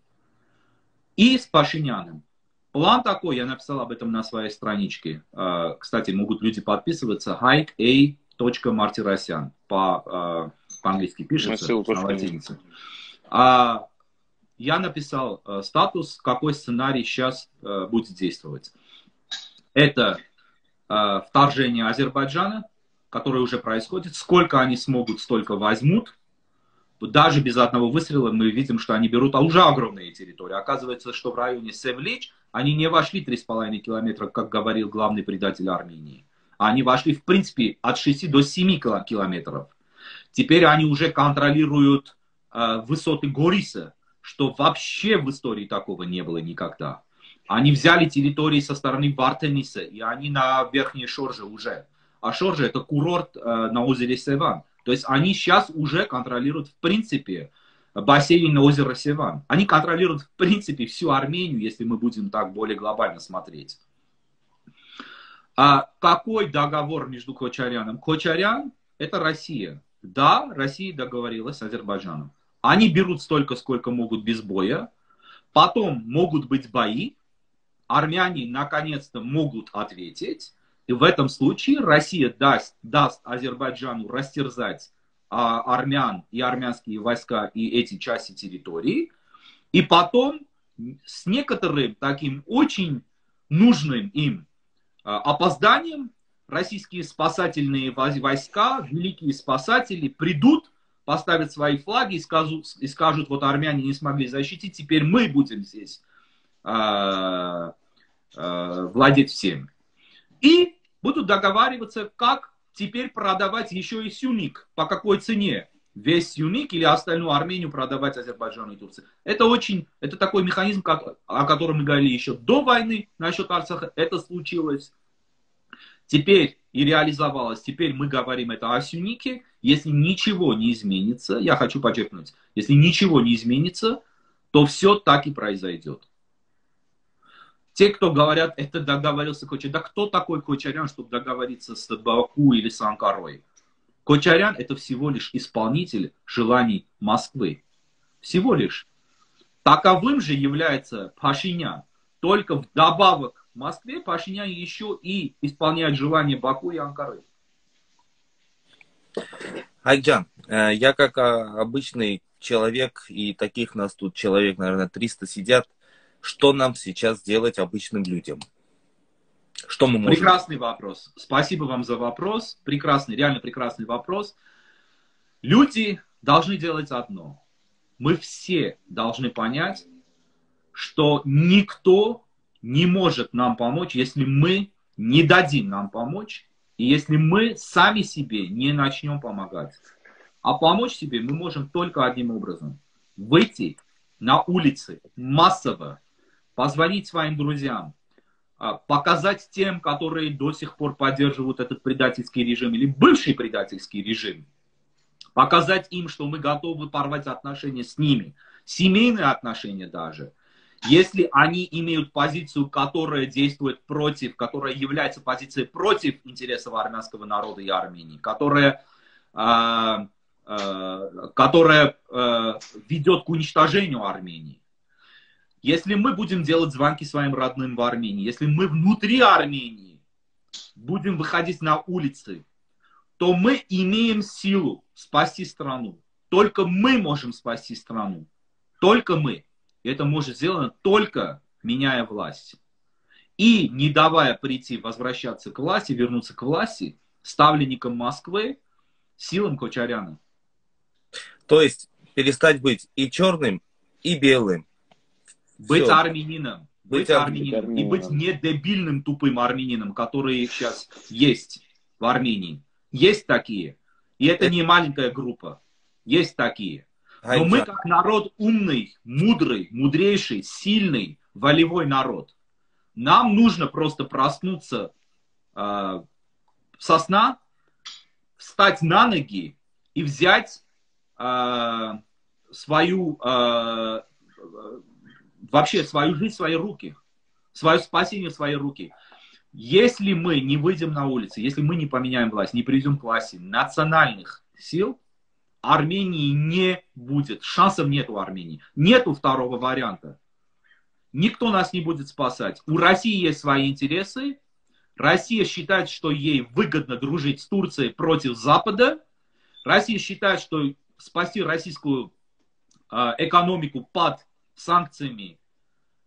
И с Пашиняном. План такой, я написал об этом на своей страничке. А, кстати, могут люди подписываться. Hike A. Мартиросян. По, а, по-английски пишется. На латинице я написал э, статус, какой сценарий сейчас э, будет действовать. Это э, вторжение Азербайджана, которое уже происходит. Сколько они смогут, столько возьмут. Даже без одного выстрела мы видим, что они берут а уже огромные территории. Оказывается, что в районе Севлич они не вошли 3,5 километра, как говорил главный предатель Армении. Они вошли, в принципе, от 6 до 7 километров. Теперь они уже контролируют э, высоты Гориса, что вообще в истории такого не было никогда. Они взяли территории со стороны Бартениса, и они на Верхней Шорже уже. А Шорже это курорт э, на озере Севан. То есть они сейчас уже контролируют в принципе бассейн на озеро Севан. Они контролируют в принципе всю Армению, если мы будем так более глобально смотреть. А какой договор между Кочаряном? Кочарян это Россия. Да, Россия договорилась с Азербайджаном. Они берут столько, сколько могут без боя. Потом могут быть бои, армяне наконец-то могут ответить, и в этом случае Россия даст, даст Азербайджану растерзать армян и армянские войска и эти части территории, и потом с некоторым таким очень нужным им а, опозданием российские спасательные войска, великие спасатели придут, поставят свои флаги и скажут, и скажут вот армяне не смогли защитить, теперь мы будем здесь э, э, владеть всем. И будут договариваться, как теперь продавать еще и Сюник, по какой цене весь Сюник или остальную Армению продавать Азербайджану и Турции. Это очень, это такой механизм, как, о котором мы говорили еще до войны насчет Арцаха, это случилось. Теперь и реализовалось, теперь мы говорим это о Сюнике, если ничего не изменится, я хочу подчеркнуть, если ничего не изменится, то все так и произойдет. Те, кто говорят, это договорился Кочарян. Да кто такой Кочарян, чтобы договориться с Баку или с Анкарой? Кочарян это всего лишь исполнитель желаний Москвы. Всего лишь. Таковым же является Пашинян. Только вдобавок в Москве Пашинян еще и исполняет желания Баку и Анкары. Айджан, э, я как а, обычный человек, и таких нас тут человек, наверное, 300 сидят, что нам сейчас делать обычным людям? Что мы можем? Прекрасный вопрос. Спасибо вам за вопрос. Прекрасный, реально прекрасный вопрос. Люди должны делать одно. Мы все должны понять, что никто не может нам помочь, если мы не дадим нам помочь, и если мы сами себе не начнем помогать. А помочь себе мы можем только одним образом. Выйти на улицы массово, позвонить своим друзьям, а, показать тем, которые до сих пор поддерживают этот предательский режим или бывший предательский режим, показать им, что мы готовы порвать отношения с ними, семейные отношения даже, если они имеют позицию, которая действует против, которая является позицией против интересов армянского народа и Армении, которая, э, э, которая э, ведет к уничтожению Армении, если мы будем делать звонки своим родным в Армении, если мы внутри Армении будем выходить на улицы, то мы имеем силу спасти страну. Только мы можем спасти страну. Только мы. И это может сделано только меняя власть. И не давая прийти, возвращаться к власти, вернуться к власти, ставленникам Москвы, силам Кочаряна. То есть перестать быть и черным, и белым, быть Все. армянином. Быть, быть армянином. армянином. И быть не дебильным тупым армянином, которые сейчас есть в Армении. Есть такие. И это, это... не маленькая группа. Есть такие. Но мы как народ умный, мудрый, мудрейший, сильный, волевой народ. Нам нужно просто проснуться э, со сна, встать на ноги и взять э, свою э, вообще свою жизнь в свои руки, свое спасение в свои руки. Если мы не выйдем на улицы, если мы не поменяем власть, не приведем к власти национальных сил, Армении не будет. Шансов нет у Армении. Нету второго варианта. Никто нас не будет спасать. У России есть свои интересы. Россия считает, что ей выгодно дружить с Турцией против Запада. Россия считает, что спасти российскую э, экономику под санкциями.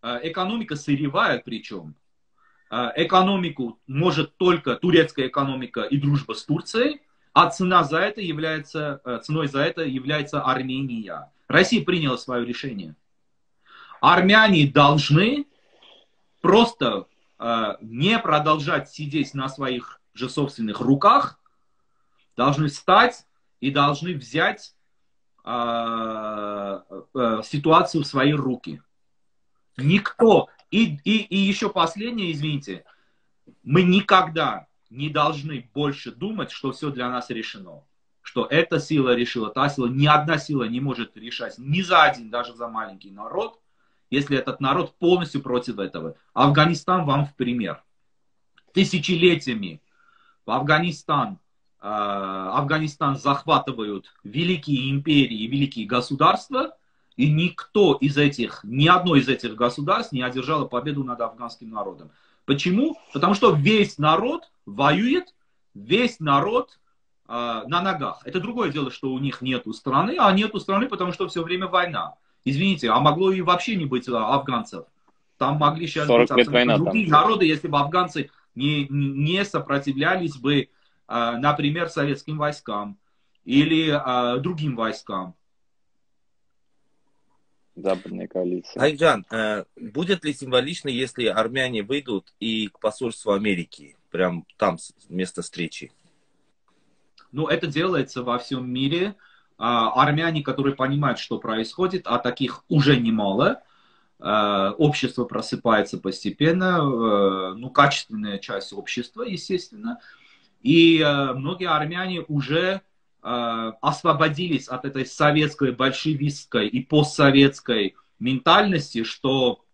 Э, экономика сырьевая причем. Э, экономику может только турецкая экономика и дружба с Турцией, а цена за это является, э, ценой за это является Армения. Россия приняла свое решение. Армяне должны просто не продолжать сидеть на своих же собственных руках, должны встать и должны взять а, а, ситуацию в свои руки. Никто. И, и, и еще последнее, извините, мы никогда не должны больше думать, что все для нас решено. Что эта сила решила, та сила. Ни одна сила не может решать ни за один, даже за маленький народ, если этот народ полностью против этого. Афганистан вам в пример. Тысячелетиями в Афганистан Э, Афганистан захватывают великие империи великие государства, И никто из этих, ни одно из этих государств не одержало победу над афганским народом. Почему? Потому что весь народ воюет, весь народ э, на ногах. Это другое дело, что у них нету страны, а нету страны, потому что все время война. Извините, а могло и вообще не быть а, афганцев. Там могли сейчас быть абсолютно война, другие там. народы, если бы афганцы не, не сопротивлялись бы, э, например, советским войскам или э, другим войскам. Западной коалиции. Айджан, э, будет ли символично, если армяне выйдут и к посольству Америки, прям там место встречи? Ну, это делается во всем мире. А, армяне, которые понимают, что происходит, а таких уже немало, а, общество просыпается постепенно, э, ну, качественная часть общества, естественно, и э, многие армяне уже э, освободились от этой советской, большевистской и постсоветской ментальности, что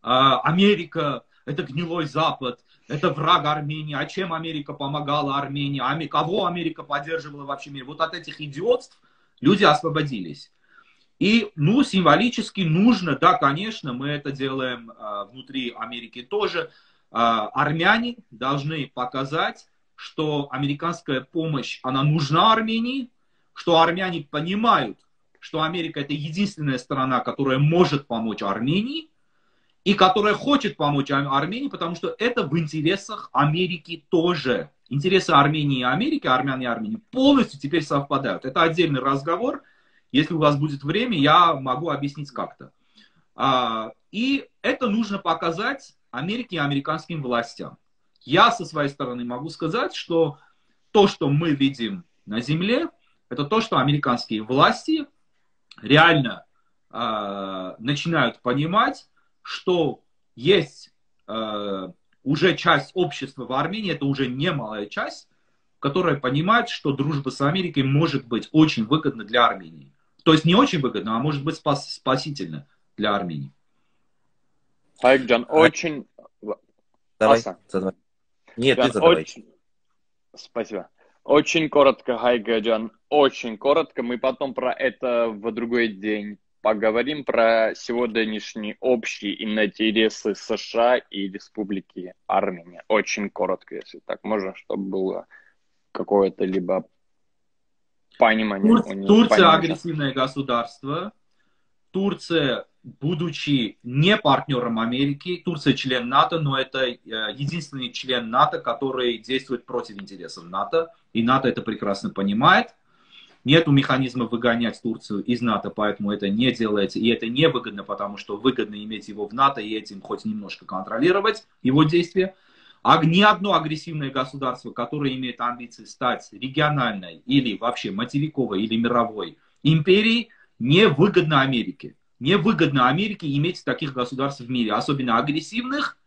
Америка – это гнилой Запад, это враг Армении, а чем Америка помогала Армении, а кого Америка поддерживала вообще мир. Вот от этих идиотств люди освободились. И, ну, символически нужно, да, конечно, мы это делаем э, внутри Америки тоже. Э, армяне должны показать, что американская помощь, она нужна Армении, что армяне понимают, что Америка это единственная страна, которая может помочь Армении, и которая хочет помочь Армении, потому что это в интересах Америки тоже. Интересы Армении и Америки, армян и Армении полностью теперь совпадают. Это отдельный разговор. Если у вас будет время, я могу объяснить как-то. А, и это нужно показать Америке и американским властям. Я со своей стороны могу сказать, что то, что мы видим на Земле, это то, что американские власти реально э, начинают понимать, что есть э, уже часть общества в Армении, это уже немалая часть, которая понимает, что дружба с Америкой может быть очень выгодна для Армении. То есть не очень выгодно, а может быть спас, спасительно для Армении. Хайкджан, очень... Давай, задавай. Нет, Джан, ты задавай. Очень... Спасибо. Очень коротко, Хайгаджан, очень коротко. Мы потом про это в другой день поговорим про сегодняшние общие интересы США и Республики Армения. Очень коротко, если так можно, чтобы было какое-то либо понимание. Тур... Турция понимание. агрессивное государство. Турция, будучи не партнером Америки, Турция член НАТО, но это э, единственный член НАТО, который действует против интересов НАТО. И НАТО это прекрасно понимает. Нету механизма выгонять Турцию из НАТО, поэтому это не делается. И это не выгодно, потому что выгодно иметь его в НАТО и этим хоть немножко контролировать его действия. А ни одно агрессивное государство, которое имеет амбиции стать региональной или вообще материковой или мировой империей, не выгодно Америке. Не выгодно Америке иметь таких государств в мире, особенно агрессивных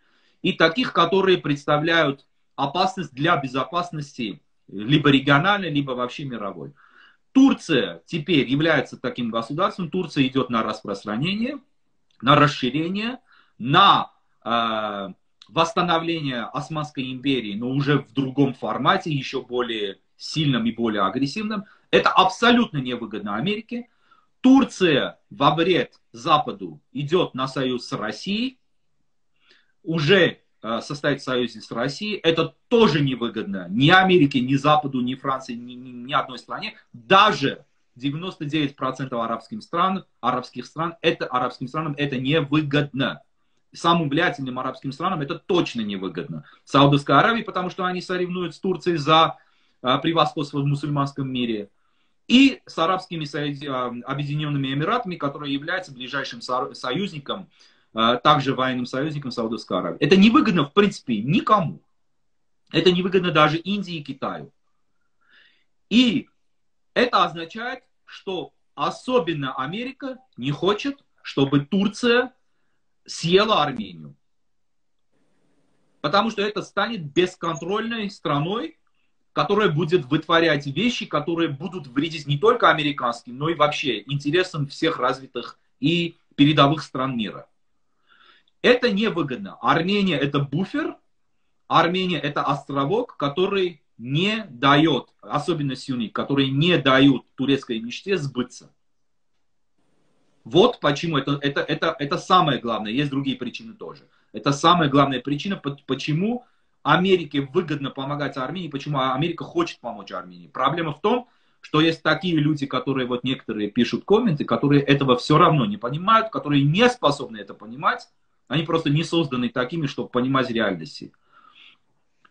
и таких, которые представляют опасность для безопасности либо региональной, либо вообще мировой. Турция теперь является таким государством. Турция идет на распространение, на расширение, на э, восстановление Османской империи, но уже в другом формате, еще более сильном и более агрессивном. Это абсолютно невыгодно Америке. Турция во вред Западу идет на союз с Россией. Уже Э, состоять в союзе с Россией, это тоже невыгодно ни Америке, ни Западу, ни Франции, ни, ни, ни одной стране. Даже 99% арабских стран, арабских стран, это арабским странам это невыгодно. Самым влиятельным арабским странам это точно невыгодно. Саудовской Аравии, потому что они соревнуют с Турцией за а, превосходство в мусульманском мире. И с арабскими а, объединенными эмиратами, которые являются ближайшим союзником а, также военным союзником Саудовской Аравии. Это невыгодно, в принципе, никому. Это невыгодно даже Индии и Китаю. И это означает, что особенно Америка не хочет, чтобы Турция съела Армению. Потому что это станет бесконтрольной страной, которая будет вытворять вещи, которые будут вредить не только американским, но и вообще интересам всех развитых и передовых стран мира. Это невыгодно. Армения это буфер, Армения это островок, который не дает, особенно сюнит, который не дают турецкой мечте сбыться. Вот почему это, это, это, это самое главное. Есть другие причины тоже. Это самая главная причина, почему Америке выгодно помогать Армении, почему Америка хочет помочь Армении. Проблема в том, что есть такие люди, которые вот некоторые пишут комменты, которые этого все равно не понимают, которые не способны это понимать, они просто не созданы такими, чтобы понимать реальности.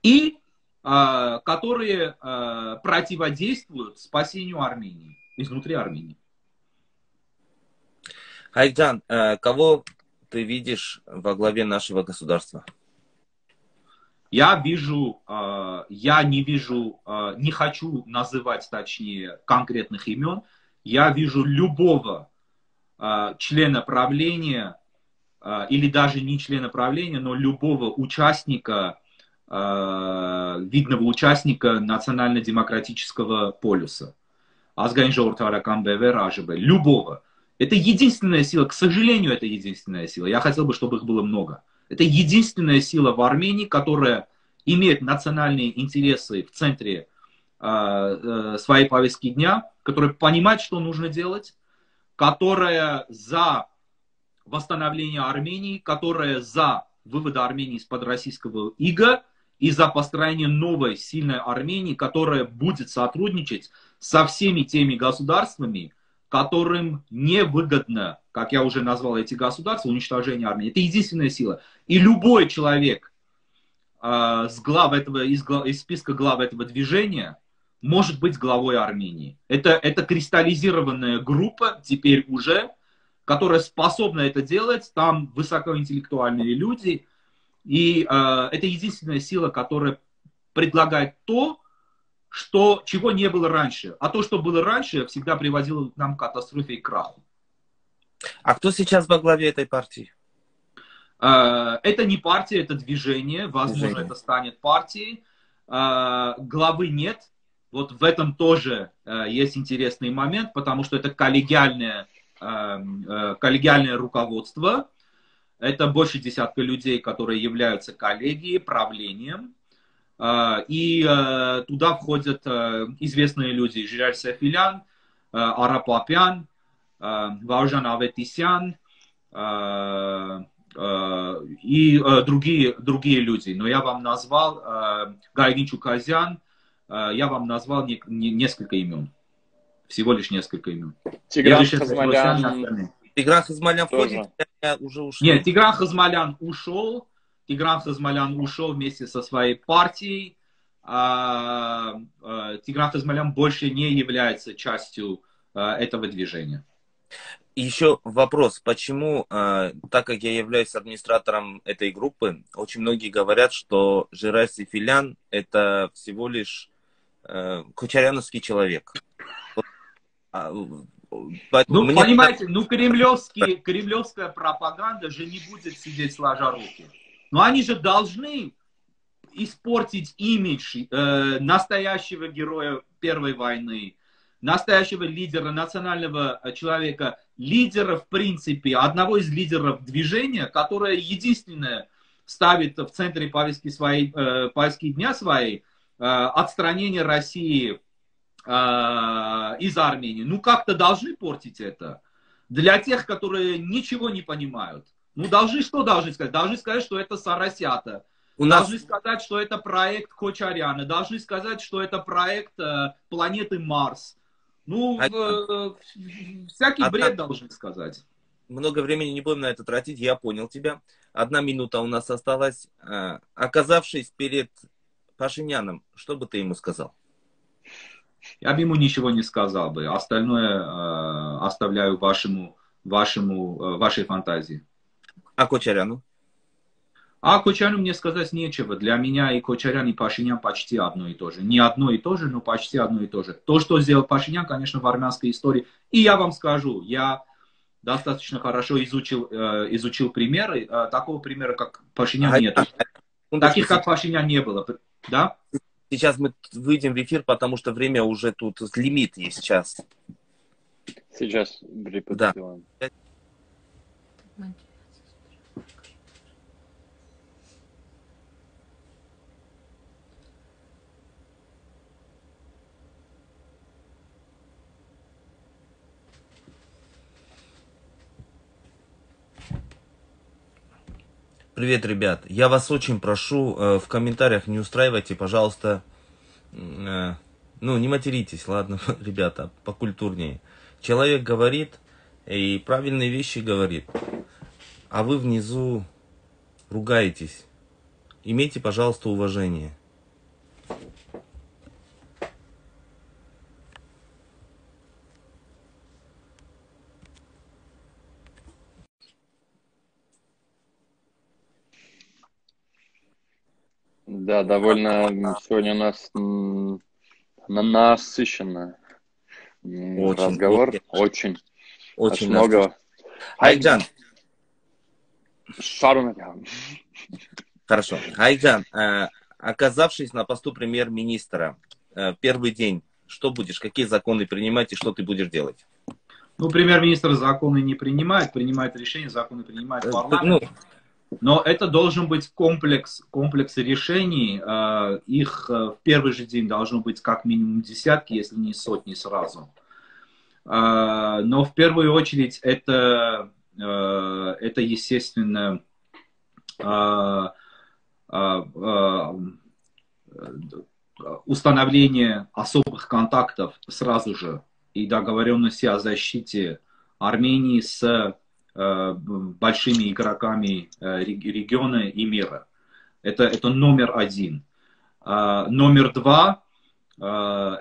И э, которые э, противодействуют спасению Армении, изнутри Армении. Айджан, э, кого ты видишь во главе нашего государства? Я вижу, э, я не вижу, э, не хочу называть, точнее, конкретных имен. Я вижу любого э, члена правления, или даже не члена правления, но любого участника, видного участника национально-демократического полюса. Бевер АЖБ. Любого. Это единственная сила, к сожалению, это единственная сила. Я хотел бы, чтобы их было много. Это единственная сила в Армении, которая имеет национальные интересы в центре э, своей повестки дня, которая понимает, что нужно делать, которая за восстановление Армении, которая за вывод Армении из-под российского ига и за построение новой сильной Армении, которая будет сотрудничать со всеми теми государствами, которым невыгодно, как я уже назвал эти государства, уничтожение Армении. Это единственная сила. И любой человек э, с глав этого, из, из списка глав этого движения может быть главой Армении. Это, это кристаллизированная группа теперь уже, которая способна это делать. Там высокоинтеллектуальные люди. И э, это единственная сила, которая предлагает то, что, чего не было раньше. А то, что было раньше, всегда приводило к нам к катастрофе и краху. А кто сейчас во главе этой партии? А, это не партия, это движение. Возможно, движение. это станет партией. А, главы нет. Вот в этом тоже а, есть интересный момент, потому что это коллегиальное, коллегиальное руководство. Это больше десятка людей, которые являются коллегией, правлением. А, и э, туда входят э, известные люди. Жираль Сефилян, э, Арап Апян, Ваужан Аветисян и другие, другие люди. Но я вам назвал Гайгин Чуказян, я вам назвал несколько имен. Всего лишь несколько имен. Тигран Хазмалян. Тигран Хазмалян входит? Уже ушел. Нет, Тигран Хазмалян ушел. Тигран Хазмалян ушел вместе со своей партией. А, а, Тигран Хазмалян больше не является частью а, этого движения. Еще вопрос, почему, так как я являюсь администратором этой группы, очень многие говорят, что Жирайс и Филян это всего лишь кучаряновский человек. Поэтому ну, понимаете, ну кремлевский, кремлевская пропаганда же не будет сидеть сложа руки. Но они же должны испортить имидж э, настоящего героя Первой войны, настоящего лидера, национального человека, лидера, в принципе, одного из лидеров движения, которое единственное ставит в центре повестки, своей, э, повестки дня своей э, отстранение России э, из Армении. Ну, как-то должны портить это. Для тех, которые ничего не понимают. Ну, должны что должны сказать? Должны сказать, что это Сарасята. У нас... Должны сказать, что это проект Кочаряна. Должны сказать, что это проект э, планеты Марс. Ну, а... э, всякий а бред должны сказать. Много времени не будем на это тратить, я понял тебя. Одна минута у нас осталась. Э, оказавшись перед Пашиняном, что бы ты ему сказал? Я бы ему ничего не сказал бы. Остальное э, оставляю вашему, вашему, э, вашей фантазии. А Кочаряну? А Кочаряну мне сказать нечего. Для меня и Кочарян, и Пашинян почти одно и то же. Не одно и то же, но почти одно и то же. То, что сделал Пашинян, конечно, в армянской истории. И я вам скажу, я достаточно хорошо изучил, э, изучил примеры. Э, такого примера, как Пашинян, а, нет. А, Таких, как Пашинян, не было. Да? Сейчас мы выйдем в эфир, потому что время уже тут лимит есть сейчас. Сейчас Да. Привет, ребят. Я вас очень прошу, э, в комментариях не устраивайте, пожалуйста, э, ну, не материтесь, ладно, <laughs> ребята, покультурнее. Человек говорит и правильные вещи говорит, а вы внизу ругаетесь. Имейте, пожалуйста, уважение. Да, довольно сегодня у нас насыщенно очень, разговор. Очень. Очень, много. Айджан. Шару Хорошо. Айджан, э, оказавшись на посту премьер-министра, э, первый день, что будешь, какие законы принимать и что ты будешь делать? Ну, премьер-министр законы не принимает, принимает решения, законы принимает э, парламент. Ну, но это должен быть комплекс, комплекс решений. Э, их э, в первый же день должно быть как минимум десятки, если не сотни сразу. Э, но в первую очередь это, это естественно, установление особых контактов сразу же и договоренности о защите Армении с Э, большими игроками э, региона и мира. Это, это номер один. А, номер два э,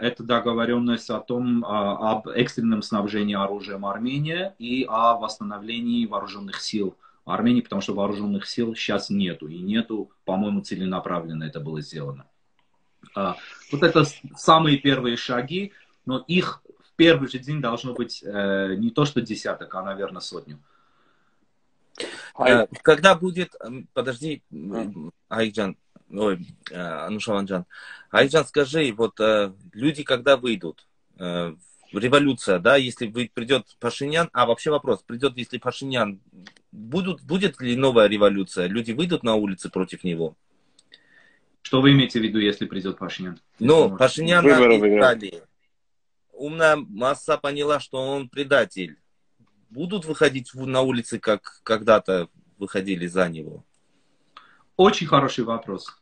это договоренность о том, об экстренном снабжении оружием Армении и о восстановлении вооруженных сил Армении, потому что вооруженных сил сейчас нету. И нету, по-моему, целенаправленно это было сделано. А, вот это самые первые шаги, но их в первый же день должно быть не то что десяток, а, наверное, сотню. А, когда будет, подожди, Айджан, ой, э, Анушаванджан, Айджан, скажи, вот э, люди, когда выйдут, э, революция, да, если придет Пашинян, а вообще вопрос, придет, если Пашинян, будут, будет ли новая революция, люди выйдут на улицы против него? Что вы имеете в виду, если придет Пашинян? Ну, Пашинян на Италии. Умная масса поняла, что он предатель будут выходить на улицы, как когда-то выходили за него? Очень хороший вопрос.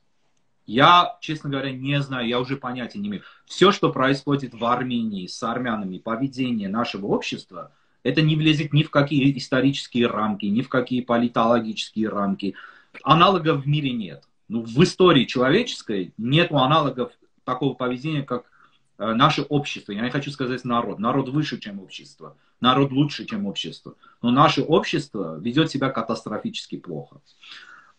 Я, честно говоря, не знаю, я уже понятия не имею. Все, что происходит в Армении с армянами, поведение нашего общества, это не влезет ни в какие исторические рамки, ни в какие политологические рамки. Аналогов в мире нет. Ну, в истории человеческой нет аналогов такого поведения, как наше общество, я не хочу сказать народ, народ выше, чем общество, народ лучше, чем общество, но наше общество ведет себя катастрофически плохо.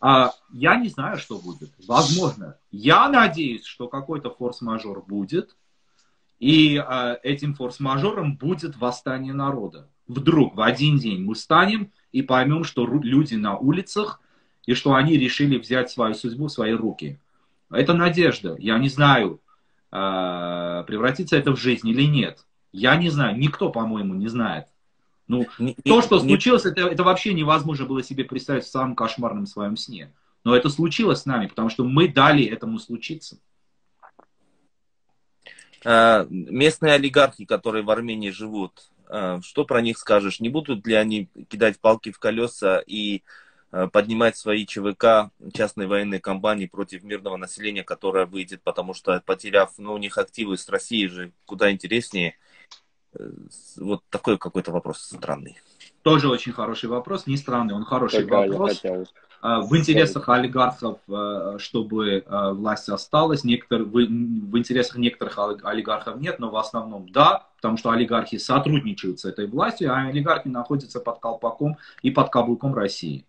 А я не знаю, что будет. Возможно. Я надеюсь, что какой-то форс-мажор будет, и э, этим форс-мажором будет восстание народа. Вдруг в один день мы станем и поймем, что люди на улицах, и что они решили взять свою судьбу в свои руки. Это надежда. Я не знаю, превратится это в жизнь или нет. Я не знаю, никто, по-моему, не знает. Ну, не, то, что не, случилось, это, это вообще невозможно было себе представить в самом кошмарном своем сне. Но это случилось с нами, потому что мы дали этому случиться. А, местные олигархи, которые в Армении живут, а, что про них скажешь? Не будут ли они кидать палки в колеса и Э, поднимать свои ЧВК, частные военные компании против мирного населения, которое выйдет, потому что потеряв, ну, у них активы с Россией же куда интереснее. Э, вот такой какой-то вопрос странный. Тоже очень хороший вопрос, не странный, он хороший Такая вопрос. А, в интересах олигархов, э, чтобы власть осталась, некоторые, в интересах некоторых олигархов нет, но в основном да, потому что олигархи сотрудничают с этой властью, а олигархи находятся под колпаком и под каблуком России.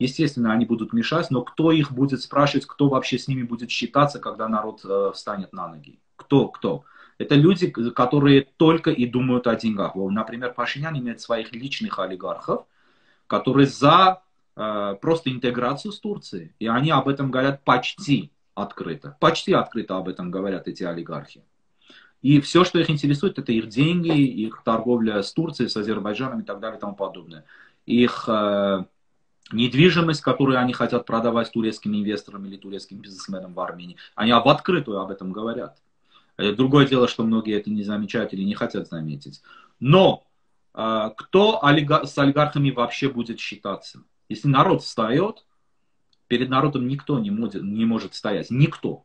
Естественно, они будут мешать, но кто их будет спрашивать, кто вообще с ними будет считаться, когда народ э, встанет на ноги? Кто, кто? Это люди, которые только и думают о деньгах. Например, Пашинян имеет своих личных олигархов, которые за э, просто интеграцию с Турцией. И они об этом говорят почти открыто. Почти открыто об этом говорят эти олигархи. И все, что их интересует, это их деньги, их торговля с Турцией, с Азербайджаном и так далее и тому подобное. Их э, недвижимость, которую они хотят продавать турецким инвесторам или турецким бизнесменам в Армении. Они об открытую об этом говорят. Э, другое дело, что многие это не замечают или не хотят заметить. Но э, кто с олигархами вообще будет считаться? Если народ встает, Перед народом никто не может, не может стоять. Никто.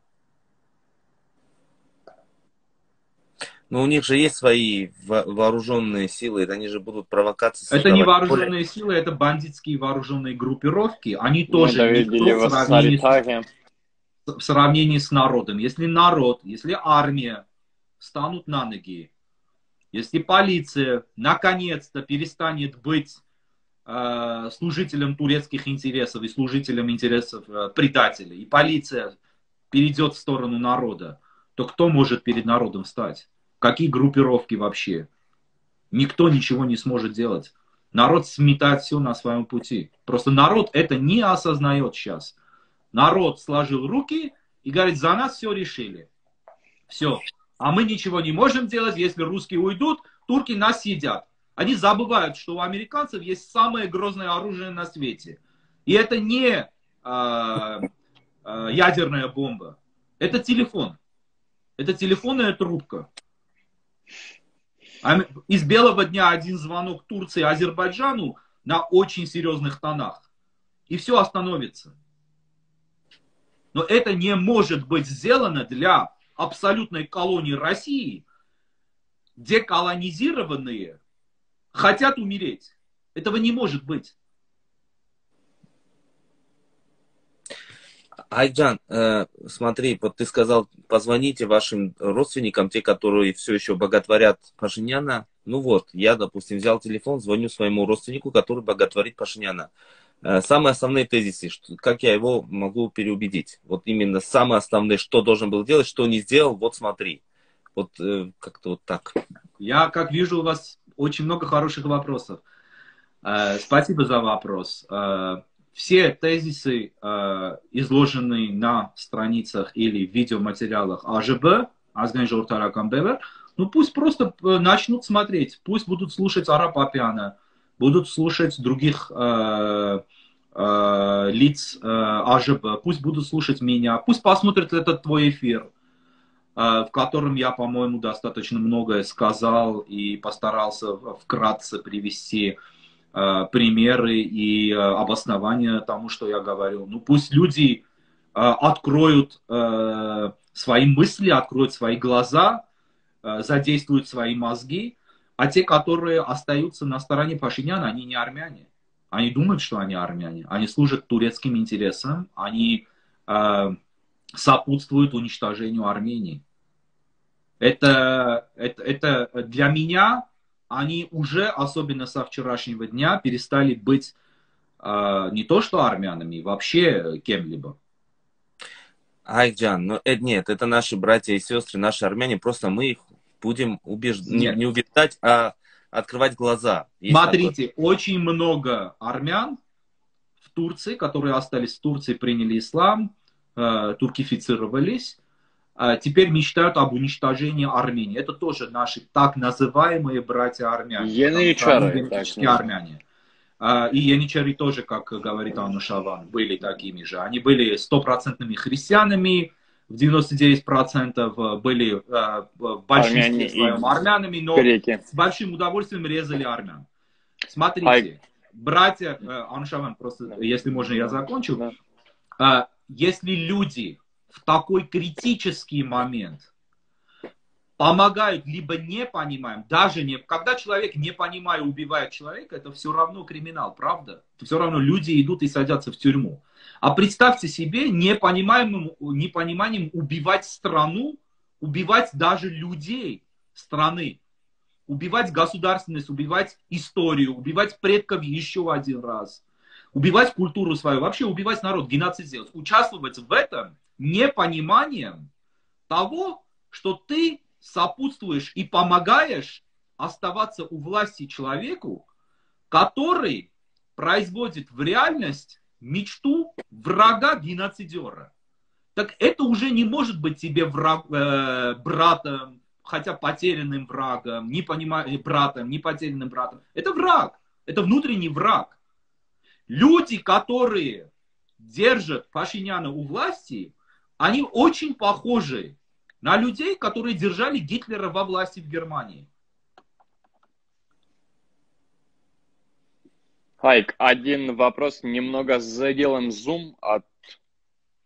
Но у них же есть свои вооруженные силы, это они же будут провокации. Это не вооруженные силы, это бандитские вооруженные группировки. Они тоже никто в сравнении, с, в сравнении с народом. Если народ, если армия станут на ноги, если полиция наконец-то перестанет быть э, служителем турецких интересов и служителем интересов э, предателей, и полиция перейдет в сторону народа, то кто может перед народом стать? Какие группировки вообще? Никто ничего не сможет делать. Народ сметает все на своем пути. Просто народ это не осознает сейчас. Народ сложил руки и говорит, за нас все решили. Все. А мы ничего не можем делать, если русские уйдут, турки нас съедят. Они забывают, что у американцев есть самое грозное оружие на свете. И это не э, э, ядерная бомба. Это телефон. Это телефонная трубка. Из белого дня один звонок Турции Азербайджану на очень серьезных тонах. И все остановится. Но это не может быть сделано для абсолютной колонии России, где колонизированные хотят умереть. Этого не может быть. Айджан, э, смотри, вот ты сказал, позвоните вашим родственникам, те, которые все еще боготворят Пашиняна. Ну вот, я, допустим, взял телефон, звоню своему родственнику, который боготворит Пашиняна. Э, самые основные тезисы, как я его могу переубедить. Вот именно самые основные, что должен был делать, что не сделал, вот смотри. Вот э, как-то вот так. Я, как вижу, у вас очень много хороших вопросов. Спасибо за вопрос. Все тезисы, э, изложенные на страницах или видеоматериалах АЖБ, Азган Жортаракан Бевер, ну пусть просто начнут смотреть, пусть будут слушать Араб Апиана, будут слушать других э, э, лиц э, АЖБ, пусть будут слушать меня, пусть посмотрят этот твой эфир, э, в котором я, по-моему, достаточно многое сказал и постарался вкратце привести. Э, примеры и э, обоснования тому, что я говорю. Ну пусть люди э, откроют свои мысли, откроют свои глаза, задействуют свои мозги, а те, которые остаются на стороне Пашиняна, они не армяне. Они думают, что они армяне. Они служат турецким интересам, они сопутствуют уничтожению Армении. Это, это, это для меня они уже, особенно со вчерашнего дня, перестали быть э, не то что армянами, вообще кем-либо. Айджан, но это нет, это наши братья и сестры, наши армяне, просто мы их будем убеж... не, не убеждать, а открывать глаза. Смотрите, такое. очень много армян в Турции, которые остались в Турции, приняли ислам, э, туркифицировались, теперь мечтают об уничтожении Армении. Это тоже наши так называемые братья армяне. Яничары. армяне. А, и яничары тоже, как говорит Анну Шаван, были такими же. Они были стопроцентными христианами, в 99% были а, в большинстве своем армянами, но греки. с большим удовольствием резали армян. Смотрите, Ай. братья, э, Анушаван, просто, если можно, я закончу. Да. Если люди в такой критический момент помогают, либо не понимаем, даже не, когда человек не понимая убивает человека, это все равно криминал, правда? Все равно люди идут и садятся в тюрьму. А представьте себе непонимаемым, непониманием убивать страну, убивать даже людей страны, убивать государственность, убивать историю, убивать предков еще один раз, убивать культуру свою, вообще убивать народ, геноцид сделать. Участвовать в этом непониманием того, что ты сопутствуешь и помогаешь оставаться у власти человеку, который производит в реальность мечту врага геноцидера. Так это уже не может быть тебе враг, э, братом, хотя потерянным врагом, не понимаю, братом, не потерянным братом. Это враг, это внутренний враг. Люди, которые держат Пашиняна у власти, они очень похожи на людей, которые держали Гитлера во власти в Германии. Хайк, один вопрос, немного заделаем зум от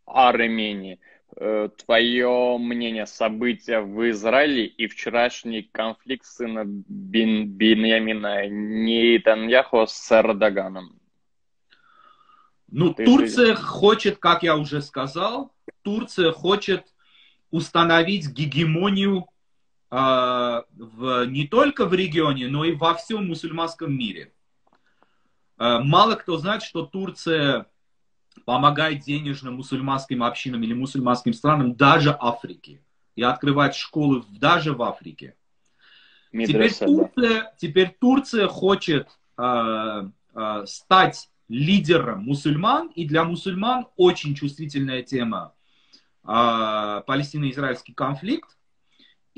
Армении. Э, Твое мнение события в Израиле и вчерашний конфликт сына Бин, Биньямина Нетаньяху с Эрдоганом? Ну, Ты Турция же... хочет, как я уже сказал, Турция хочет установить гегемонию э, в, не только в регионе, но и во всем мусульманском мире. Э, мало кто знает, что Турция помогает денежно мусульманским общинам или мусульманским странам даже Африки. И открывать школы даже в Африке. теперь, Турция, теперь Турция хочет э, э, стать лидером мусульман, и для мусульман очень чувствительная тема палестино-израильский конфликт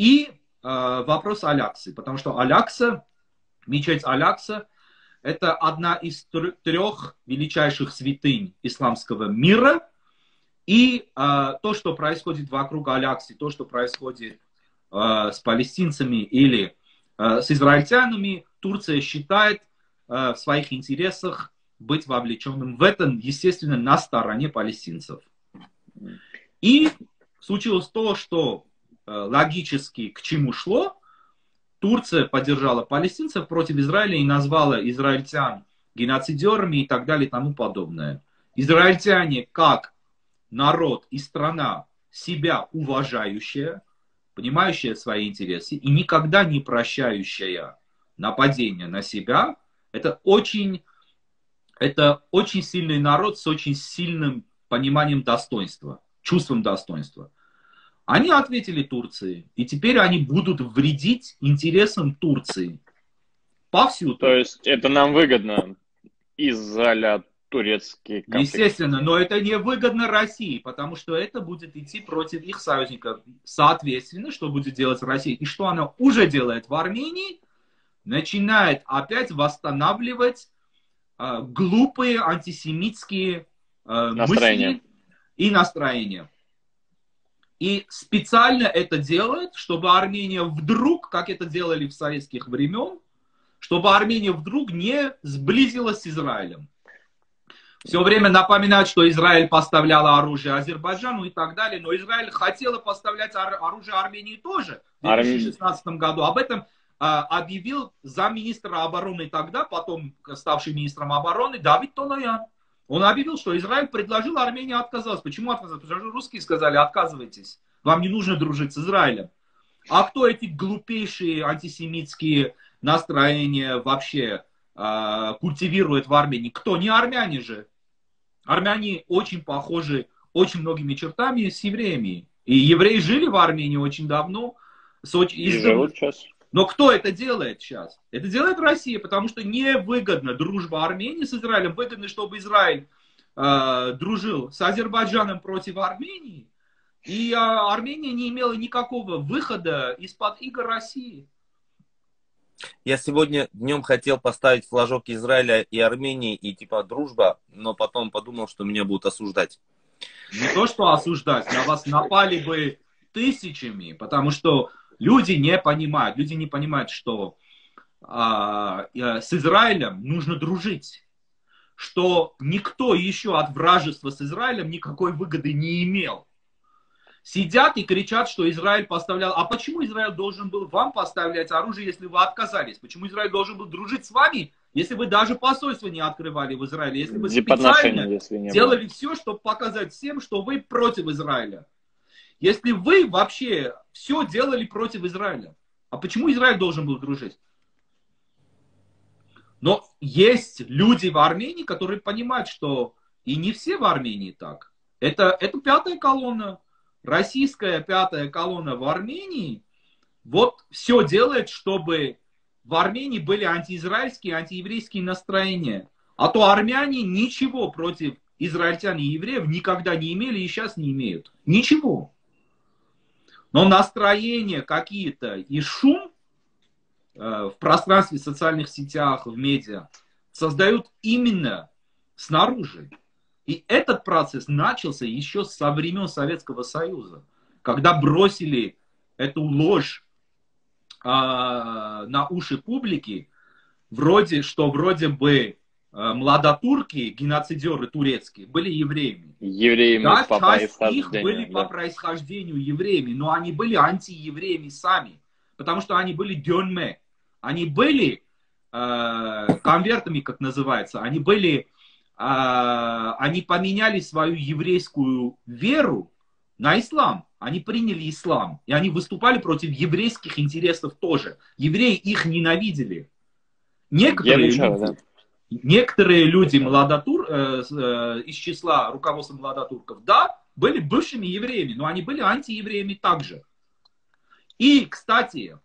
и э, вопрос Аляксы, потому что Алякса, мечеть Алякса, это одна из трех величайших святынь исламского мира. И э, то, что происходит вокруг Алякси, то, что происходит э, с палестинцами или э, с израильтянами, Турция считает э, в своих интересах быть вовлеченным в этом, естественно, на стороне палестинцев. И случилось то, что э, логически к чему шло, Турция поддержала палестинцев против Израиля и назвала израильтян геноцидерами и так далее и тому подобное. Израильтяне как народ и страна себя уважающая, понимающая свои интересы и никогда не прощающая нападение на себя, это очень, это очень сильный народ с очень сильным пониманием достоинства, чувством достоинства. Они ответили Турции, и теперь они будут вредить интересам Турции. Повсюду. То есть это нам выгодно из-за турецкий конфликт. Естественно, но это не выгодно России, потому что это будет идти против их союзников. Соответственно, что будет делать Россия и что она уже делает в Армении, начинает опять восстанавливать э, глупые антисемитские э, мысли и настроения. И специально это делает, чтобы Армения вдруг, как это делали в советских времен, чтобы Армения вдруг не сблизилась с Израилем. Все время напоминают, что Израиль поставлял оружие Азербайджану и так далее, но Израиль хотела поставлять оружие Армении тоже в 2016 году. Об этом а, объявил замминистра обороны тогда, потом ставший министром обороны Давид Тоноян. Он объявил, что Израиль предложил, а Армения отказалась. Почему отказалась? Потому что русские сказали, отказывайтесь. Вам не нужно дружить с Израилем. А кто эти глупейшие антисемитские настроения вообще э, культивирует в Армении? Кто? Не армяне же. Армяне очень похожи очень многими чертами с евреями. И евреи жили в Армении очень давно. С очень... И живут сейчас. Но кто это делает сейчас? Это делает Россия, потому что невыгодно дружба Армении с Израилем. Выгодно, чтобы Израиль э, дружил с Азербайджаном против Армении. И э, Армения не имела никакого выхода из-под игр России. Я сегодня днем хотел поставить флажок Израиля и Армении и типа дружба, но потом подумал, что меня будут осуждать. Не то, что осуждать, на вас напали бы тысячами, потому что Люди не понимают, люди не понимают, что а, с Израилем нужно дружить, что никто еще от вражества с Израилем никакой выгоды не имел. Сидят и кричат, что Израиль поставлял. А почему Израиль должен был вам поставлять оружие, если вы отказались? Почему Израиль должен был дружить с вами, если вы даже посольство не открывали в Израиле? Если вы специально если делали все, чтобы показать всем, что вы против Израиля? Если вы вообще все делали против Израиля, а почему Израиль должен был дружить? Но есть люди в Армении, которые понимают, что и не все в Армении так. Это, это пятая колонна, российская пятая колонна в Армении, вот все делает, чтобы в Армении были антиизраильские, антиеврейские настроения. А то армяне ничего против израильтян и евреев никогда не имели и сейчас не имеют. Ничего. Но настроения какие-то и шум э, в пространстве, в социальных сетях, в медиа создают именно снаружи. И этот процесс начался еще со времен Советского Союза, когда бросили эту ложь э, на уши публики, вроде, что вроде бы младотурки, геноцидеры турецкие, были евреями. Евреями да, по часть их были да. по происхождению евреями, но они были антиевреями сами, потому что они были дёнме. Они были э, конвертами, как называется, они были, э, они поменяли свою еврейскую веру на ислам. Они приняли ислам, и они выступали против еврейских интересов тоже. Евреи их ненавидели. Некоторые, мечтал, люди, да. Некоторые люди молодотур, э, э, из числа руководства молодотурков, да, были бывшими евреями, но они были антиевреями также. И, кстати,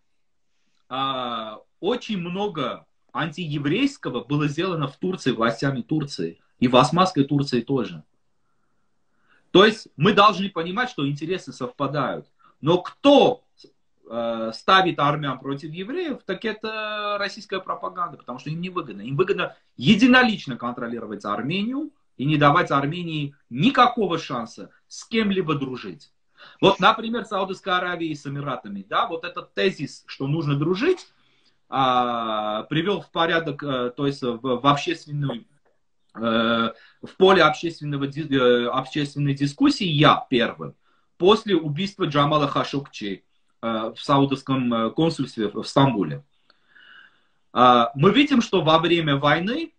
э, очень много антиеврейского было сделано в Турции, властями Турции. И в Османской Турции тоже. То есть мы должны понимать, что интересы совпадают. Но кто ставит армян против евреев, так это российская пропаганда, потому что им не выгодно. Им выгодно единолично контролировать Армению и не давать Армении никакого шанса с кем-либо дружить. Вот, например, Саудовской Аравии с Эмиратами, да, вот этот тезис, что нужно дружить, а, привел в порядок, а, то есть в, в общественную Э, в поле общественного, э, общественной дискуссии я первым. После убийства Джамала Хашукчи э, в саудовском консульстве в Стамбуле. Мы видим, что во время войны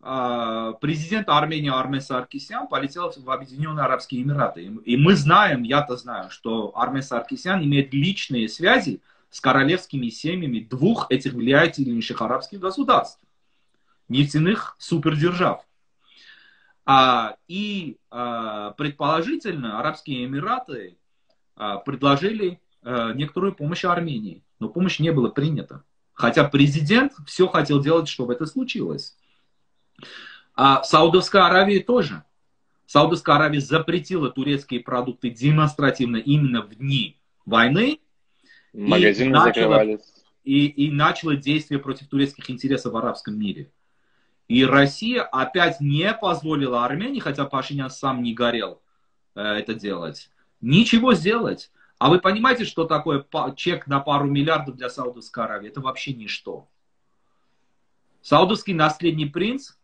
президент Армении Армен Саркисян полетел в Объединенные Арабские Эмираты. И мы знаем, я-то знаю, что Армен Саркисян имеет личные связи с королевскими семьями двух этих влиятельнейших арабских государств нефтяных супердержав. А, и а, предположительно Арабские Эмираты а, предложили а, некоторую помощь Армении, но помощь не была принята. Хотя президент все хотел делать, чтобы это случилось. А Саудовская Аравия тоже. Саудовская Аравия запретила турецкие продукты демонстративно именно в дни войны. Магазины и начала, закрывались. И, и начала действие против турецких интересов в арабском мире. И Россия опять не позволила Армении, хотя Пашинян сам не горел э, это делать, ничего сделать. А вы понимаете, что такое чек на пару миллиардов для Саудовской Аравии? Это вообще ничто. Саудовский наследный принц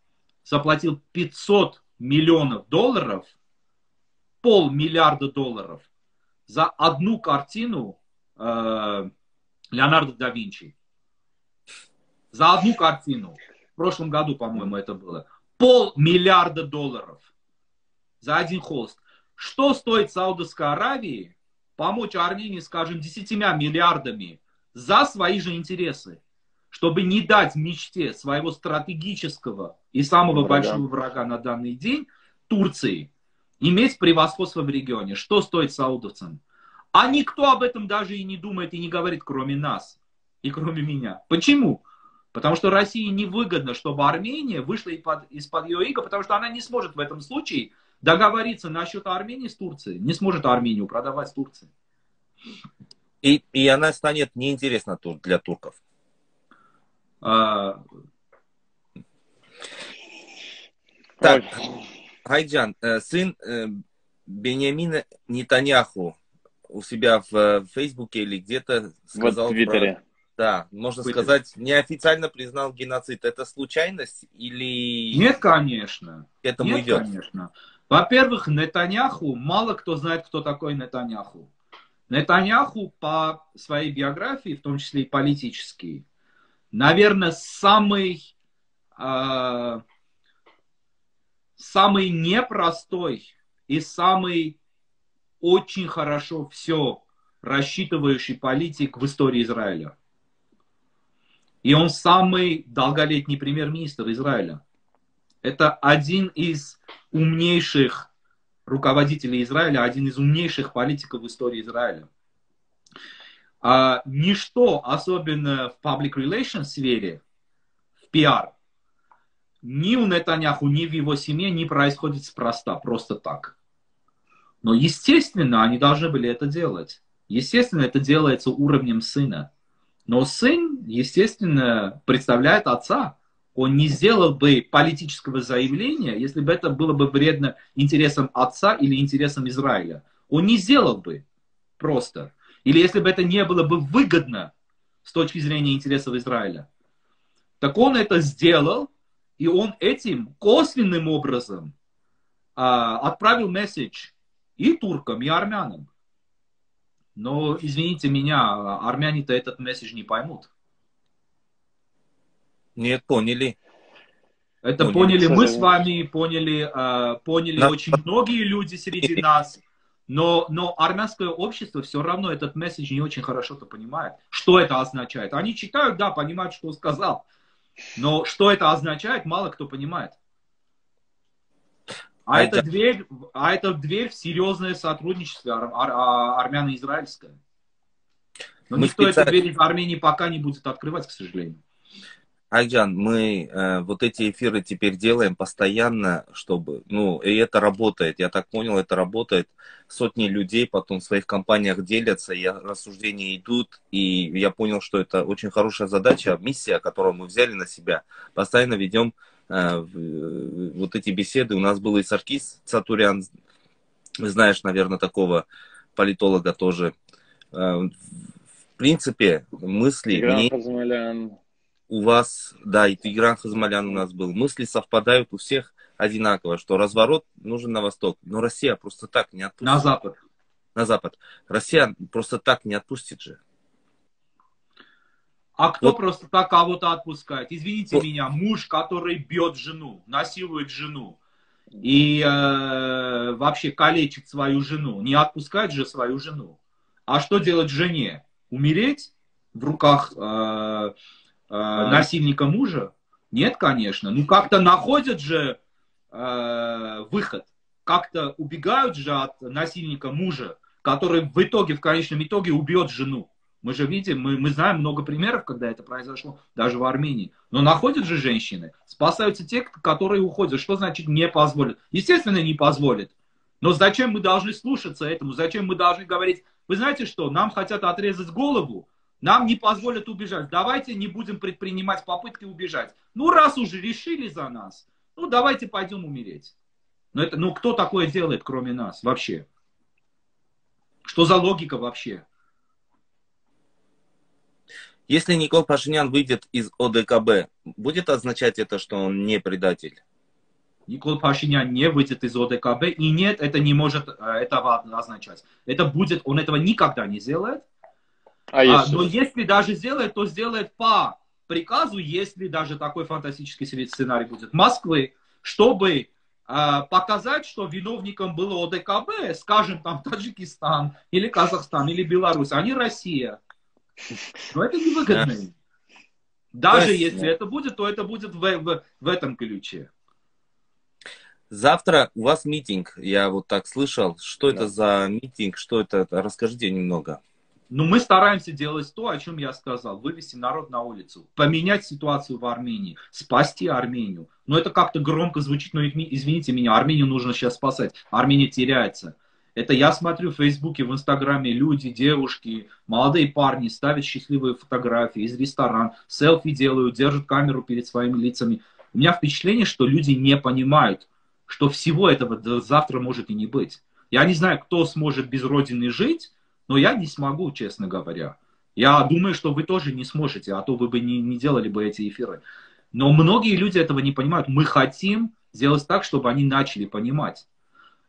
заплатил 500 миллионов долларов, полмиллиарда долларов за одну картину э, Леонардо да Винчи. За одну картину прошлом году, по-моему, это было. Полмиллиарда долларов за один холст. Что стоит Саудовской Аравии помочь Армении, скажем, десятимя миллиардами за свои же интересы, чтобы не дать мечте своего стратегического и самого врага. большого врага на данный день, Турции, иметь превосходство в регионе. Что стоит саудовцам? А никто об этом даже и не думает и не говорит, кроме нас и кроме меня. Почему? Потому что России невыгодно, чтобы Армения вышла из-под ее иго, потому что она не сможет в этом случае договориться насчет Армении с Турцией. Не сможет Армению продавать Турции. И, и она станет неинтересна для турков. А... Так, Хайджан, э, сын э, Бениамина Нетаньяху у себя в э, Фейсбуке или где-то сказал... Вот в Твиттере. Про да, можно Были. сказать, неофициально признал геноцид. Это случайность или... Нет, конечно. К этому Нет, идет? конечно. Во-первых, Нетаньяху, мало кто знает, кто такой Нетаньяху. Нетаньяху по своей биографии, в том числе и политический, наверное, самый, э, самый непростой и самый очень хорошо все рассчитывающий политик в истории Израиля. И он самый долголетний премьер-министр Израиля. Это один из умнейших руководителей Израиля, один из умнейших политиков в истории Израиля. А, ничто, особенно в public relations сфере, в пиар, ни у Нетаньяху, ни в его семье не происходит спроста, просто так. Но, естественно, они должны были это делать. Естественно, это делается уровнем сына. Но сын, естественно, представляет отца. Он не сделал бы политического заявления, если бы это было бы вредно интересам отца или интересам Израиля. Он не сделал бы просто. Или если бы это не было бы выгодно с точки зрения интересов Израиля. Так он это сделал, И он этим косвенным образом а, отправил месседж и туркам, и армянам. Но, извините меня, армяне-то этот месседж не поймут. Нет, поняли. Это поняли, поняли мы с вами, поняли, э, поняли На... очень многие люди среди нас. Но, но армянское общество все равно этот месседж не очень хорошо-то понимает. Что это означает? Они читают, да, понимают, что сказал. Но что это означает, мало кто понимает. А, это, дверь, а это дверь в серьезное сотрудничество ар, ар, ар, армяно-израильское. Но Мы никто специально... эту дверь в Армении пока не будет открывать, к сожалению. Айджан, мы э, вот эти эфиры теперь делаем постоянно, чтобы, ну, и это работает, я так понял, это работает. Сотни людей потом в своих компаниях делятся, и рассуждения идут, и я понял, что это очень хорошая задача, миссия, которую мы взяли на себя. Постоянно ведем э, вот эти беседы. У нас был и Саркис Цатурян, знаешь, наверное, такого политолога тоже. Э, в принципе, мысли... Мне у вас, да, и Тигран Хазмалян у нас был, мысли совпадают у всех одинаково, что разворот нужен на восток. Но Россия просто так не отпустит. На запад. На запад. Россия просто так не отпустит же. А кто вот. просто так кого-то отпускает? Извините вот. меня, муж, который бьет жену, насилует жену и э, вообще калечит свою жену, не отпускает же свою жену. А что делать жене? Умереть в руках э, э, насильника мужа? Нет, конечно. Ну как-то находят же э, выход. Как-то убегают же от насильника мужа, который в итоге, в конечном итоге убьет жену. Мы же видим, мы, мы знаем много примеров, когда это произошло, даже в Армении. Но находят же женщины, спасаются те, которые уходят. Что значит не позволят? Естественно, не позволят. Но зачем мы должны слушаться этому? Зачем мы должны говорить, вы знаете что, нам хотят отрезать голову, нам не позволят убежать. Давайте не будем предпринимать попытки убежать. Ну, раз уже решили за нас, ну, давайте пойдем умереть. Но это, ну, кто такое делает, кроме нас, вообще? Что за логика вообще? Если Никол Пашинян выйдет из ОДКБ, будет означать это, что он не предатель? Никол Пашинян не выйдет из ОДКБ, и нет, это не может э, этого означать. Это будет, он этого никогда не сделает, а, а, но если даже сделает, то сделает по приказу, если даже такой фантастический сценарий будет Москвы, чтобы а, показать, что виновником было ОДКБ, скажем, там Таджикистан, или Казахстан, или Беларусь, а не Россия. Но это невыгодно. Даже если это будет, то это будет в, в, в этом ключе. Завтра у вас митинг, я вот так слышал. Что да. это за митинг, что это? Расскажите немного. Но мы стараемся делать то, о чем я сказал. Вывести народ на улицу, поменять ситуацию в Армении, спасти Армению. Но это как-то громко звучит, но извините меня, Армению нужно сейчас спасать. Армения теряется. Это я смотрю в Фейсбуке, в Инстаграме, люди, девушки, молодые парни ставят счастливые фотографии из ресторана, селфи делают, держат камеру перед своими лицами. У меня впечатление, что люди не понимают, что всего этого завтра может и не быть. Я не знаю, кто сможет без Родины жить, но я не смогу, честно говоря. Я думаю, что вы тоже не сможете, а то вы бы не, не делали бы эти эфиры. Но многие люди этого не понимают. Мы хотим сделать так, чтобы они начали понимать.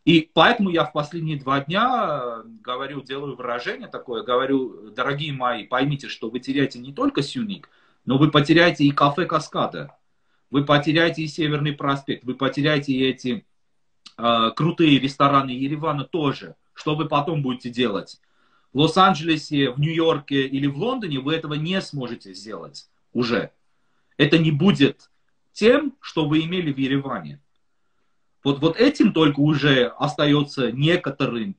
И поэтому я в последние два дня э, говорю, делаю выражение такое, говорю, дорогие мои, поймите, что вы теряете не только Сюник, но вы потеряете и кафе Каскада, вы потеряете и Северный проспект, вы потеряете и эти э, крутые рестораны Еревана тоже. Что вы потом будете делать? В Лос-Анджелесе, в Нью-Йорке или в Лондоне вы этого не сможете сделать уже. Это не будет тем, что вы имели в Ереване. Вот, вот этим только уже остается некоторым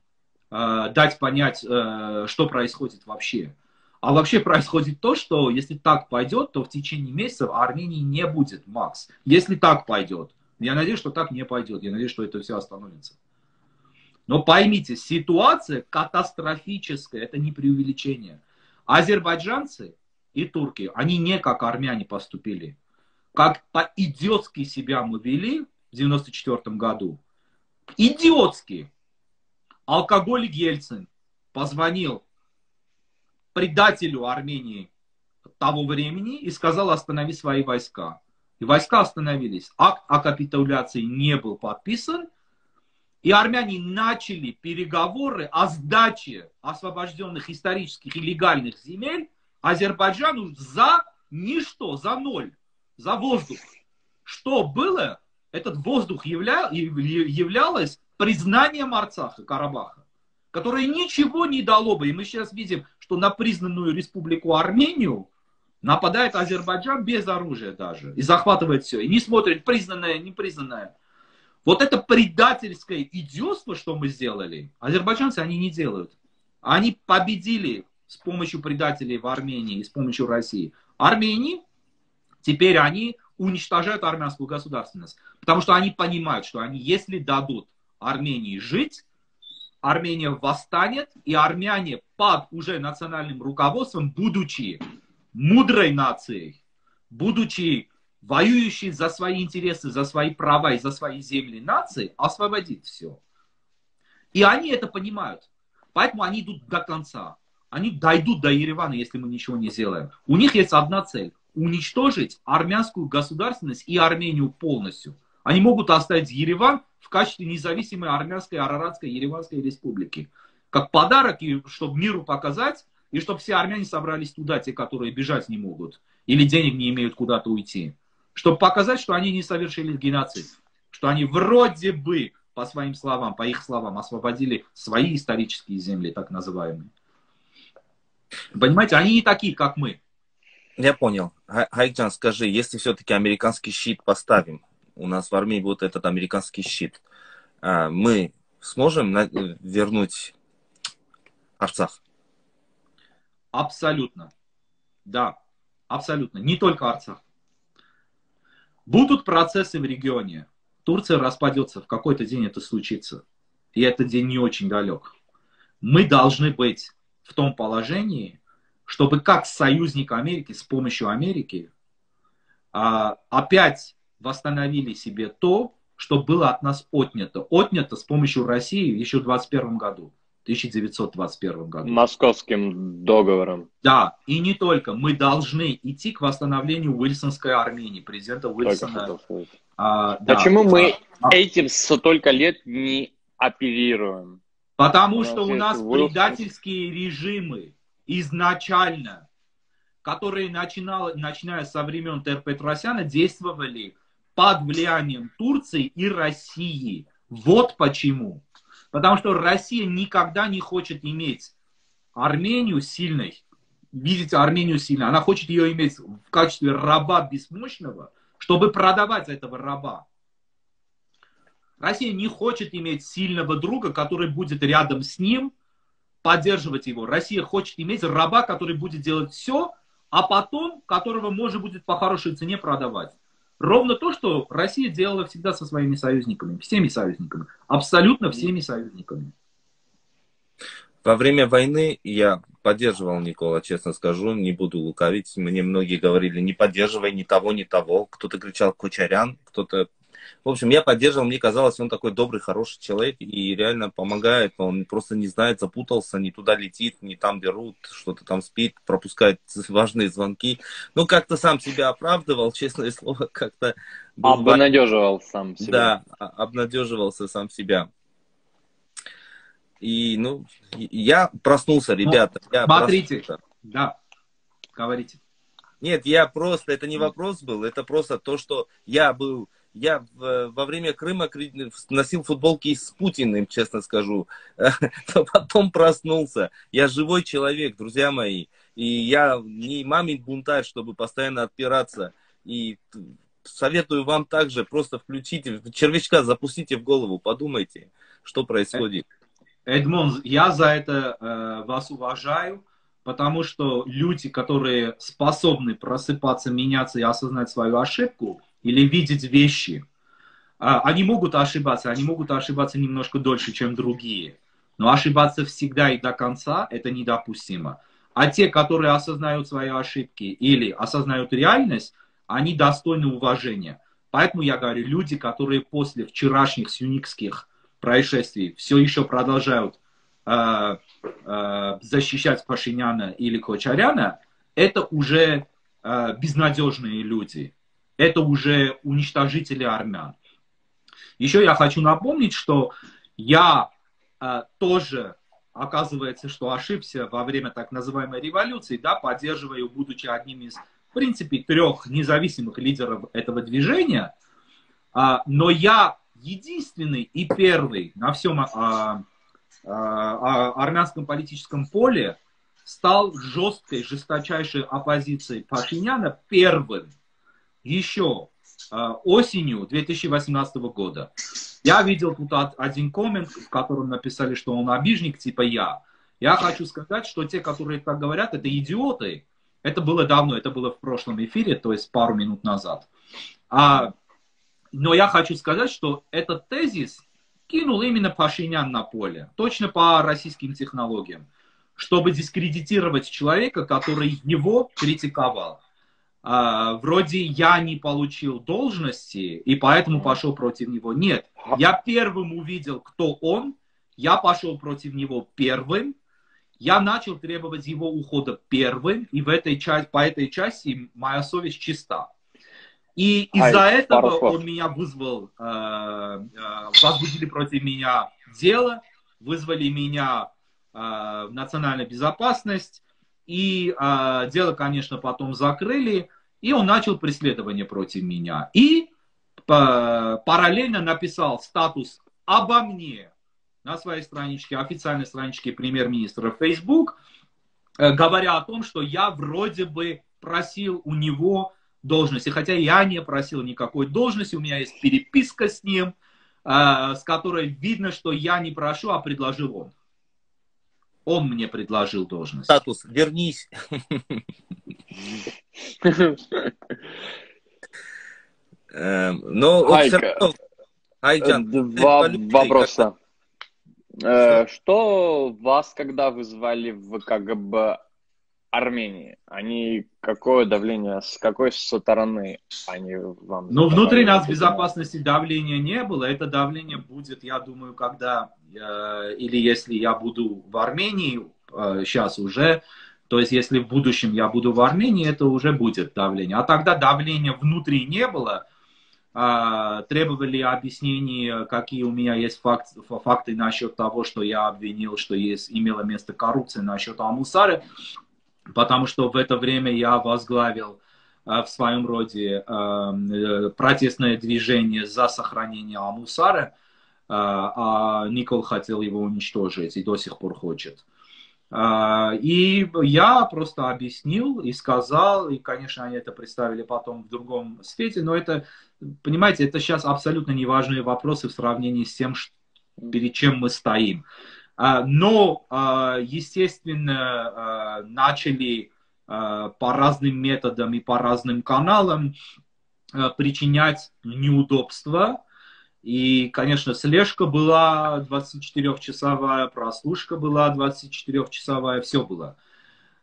э, дать понять, э, что происходит вообще. А вообще происходит то, что если так пойдет, то в течение месяцев Армении не будет, Макс. Если так пойдет. Я надеюсь, что так не пойдет. Я надеюсь, что это все остановится. Но поймите, ситуация катастрофическая, это не преувеличение. Азербайджанцы и турки, они не как армяне поступили. Как по-идиотски себя мы вели в 94 году. Идиотски. Алкоголик Ельцин позвонил предателю Армении того времени и сказал, останови свои войска. и войска остановились. Акт о капитуляции не был подписан, и армяне начали переговоры о сдаче освобожденных исторических и легальных земель Азербайджану за ничто, за ноль, за воздух. Что было? Этот воздух явля, являлось признанием Арцаха, Карабаха, которое ничего не дало бы. И мы сейчас видим, что на признанную республику Армению нападает Азербайджан без оружия даже. И захватывает все. И не смотрит, признанное, не признанное. Вот это предательское идиотство, что мы сделали, азербайджанцы они не делают. Они победили с помощью предателей в Армении и с помощью России. Армении, теперь они уничтожают армянскую государственность. Потому что они понимают, что они, если дадут Армении жить, Армения восстанет, и армяне под уже национальным руководством, будучи мудрой нацией, будучи воюющий за свои интересы, за свои права и за свои земли нации, освободит все. И они это понимают. Поэтому они идут до конца. Они дойдут до Еревана, если мы ничего не сделаем. У них есть одна цель. Уничтожить армянскую государственность и Армению полностью. Они могут оставить Ереван в качестве независимой армянской Араратской Ереванской республики. Как подарок, чтобы миру показать, и чтобы все армяне собрались туда, те, которые бежать не могут. Или денег не имеют куда-то уйти чтобы показать, что они не совершили геноцид, что они вроде бы, по своим словам, по их словам, освободили свои исторические земли, так называемые. Понимаете, они не такие, как мы. Я понял. Хайджан, скажи, если все-таки американский щит поставим, у нас в армии будет этот американский щит, а, мы сможем вернуть Арцах? Абсолютно. Да, абсолютно. Не только Арцах. Будут процессы в регионе. Турция распадется, в какой-то день это случится. И этот день не очень далек. Мы должны быть в том положении, чтобы как союзник Америки, с помощью Америки, а, опять восстановили себе то, что было от нас отнято. Отнято с помощью России еще в 2021 году. 1921 году. Московским договором. Да, и не только. Мы должны идти к восстановлению Уильсонской Армении, президента Уильсона. А, да, Почему да, мы а, этим столько лет не оперируем? Потому у что у нас Уилсон... предательские режимы изначально, которые, начинал, начиная со времен Тер Петросяна, действовали под влиянием Турции и России. Вот почему. Потому что Россия никогда не хочет иметь Армению сильной, видите Армению сильной. Она хочет ее иметь в качестве раба бессмощного, чтобы продавать этого раба. Россия не хочет иметь сильного друга, который будет рядом с ним, поддерживать его. Россия хочет иметь раба, который будет делать все, а потом, которого можно будет по хорошей цене продавать. Ровно то, что Россия делала всегда со своими союзниками, всеми союзниками, абсолютно всеми союзниками. Во время войны я поддерживал Никола, честно скажу, не буду лукавить. Мне многие говорили, не поддерживай ни того, ни того. Кто-то кричал Кучарян, кто-то в общем, я поддерживал, мне казалось, он такой добрый, хороший человек и реально помогает. Он просто не знает, запутался, не туда летит, не там берут, что-то там спит, пропускает важные звонки. Ну, как-то сам себя оправдывал, <laughs> честное слово, как-то... Обнадеживал сам себя. Да, обнадеживался сам себя. И, ну, я проснулся, ребята. Ну, я смотрите, проснулся. да, говорите. Нет, я просто, это не вопрос был, это просто то, что я был я во время Крыма носил футболки с Путиным, честно скажу. <laughs> Потом проснулся. Я живой человек, друзья мои. И я не мамин бунтарь, чтобы постоянно отпираться. И советую вам также просто включите, червячка запустите в голову, подумайте, что происходит. Эдмон, я за это э, вас уважаю, потому что люди, которые способны просыпаться, меняться и осознать свою ошибку, или видеть вещи. А, они могут ошибаться, они могут ошибаться немножко дольше, чем другие. Но ошибаться всегда и до конца – это недопустимо. А те, которые осознают свои ошибки или осознают реальность, они достойны уважения. Поэтому я говорю, люди, которые после вчерашних сюникских происшествий все еще продолжают э, э, защищать Пашиняна или Кочаряна, это уже э, безнадежные люди. Это уже уничтожители армян. Еще я хочу напомнить, что я э, тоже, оказывается, что ошибся во время так называемой революции, да, поддерживаю, будучи одним из, в принципе, трех независимых лидеров этого движения, э, но я единственный и первый на всем э, армянском политическом поле стал жесткой, жесточайшей оппозицией Пашиняна первым еще осенью 2018 года. Я видел тут один коммент, в котором написали, что он обижник, типа я. Я хочу сказать, что те, которые так говорят, это идиоты. Это было давно, это было в прошлом эфире, то есть пару минут назад. А, но я хочу сказать, что этот тезис кинул именно Пашинян на поле, точно по российским технологиям, чтобы дискредитировать человека, который его критиковал. А, вроде я не получил должности, и поэтому пошел против него. Нет, я первым увидел, кто он, я пошел против него первым, я начал требовать его ухода первым, и в этой части, по этой части моя совесть чиста. И из-за Ай, этого он меня вызвал, э, э, возбудили против меня дело, вызвали меня э, в национальную безопасность, и э, дело, конечно, потом закрыли, и он начал преследование против меня. И э, параллельно написал статус обо мне на своей страничке, официальной страничке премьер-министра Facebook, э, говоря о том, что я вроде бы просил у него должности, хотя я не просил никакой должности, у меня есть переписка с ним, э, с которой видно, что я не прошу, а предложил он. Он мне предложил должность. Статус, вернись. Эм, ну, Айджан, два вопроса. Э, что вас, когда вызвали в КГБ Армении, они какое давление, с какой стороны они вам... Ну, внутри нас безопасности давления не было. Это давление будет, я думаю, когда, э, или если я буду в Армении, э, сейчас уже, то есть если в будущем я буду в Армении, это уже будет давление. А тогда давления внутри не было, э, требовали объяснений, какие у меня есть факт, факты насчет того, что я обвинил, что есть, имела место коррупция насчет Амусары потому что в это время я возглавил э, в своем роде э, протестное движение за сохранение Амусара, э, а Никол хотел его уничтожить и до сих пор хочет. И я просто объяснил и сказал, и, конечно, они это представили потом в другом свете, но это, понимаете, это сейчас абсолютно неважные вопросы в сравнении с тем, перед чем мы стоим. А, но, а, естественно, а, начали по разным методам и по разным каналам причинять неудобства. И, конечно, слежка была 24-часовая, прослушка была 24-часовая, все было.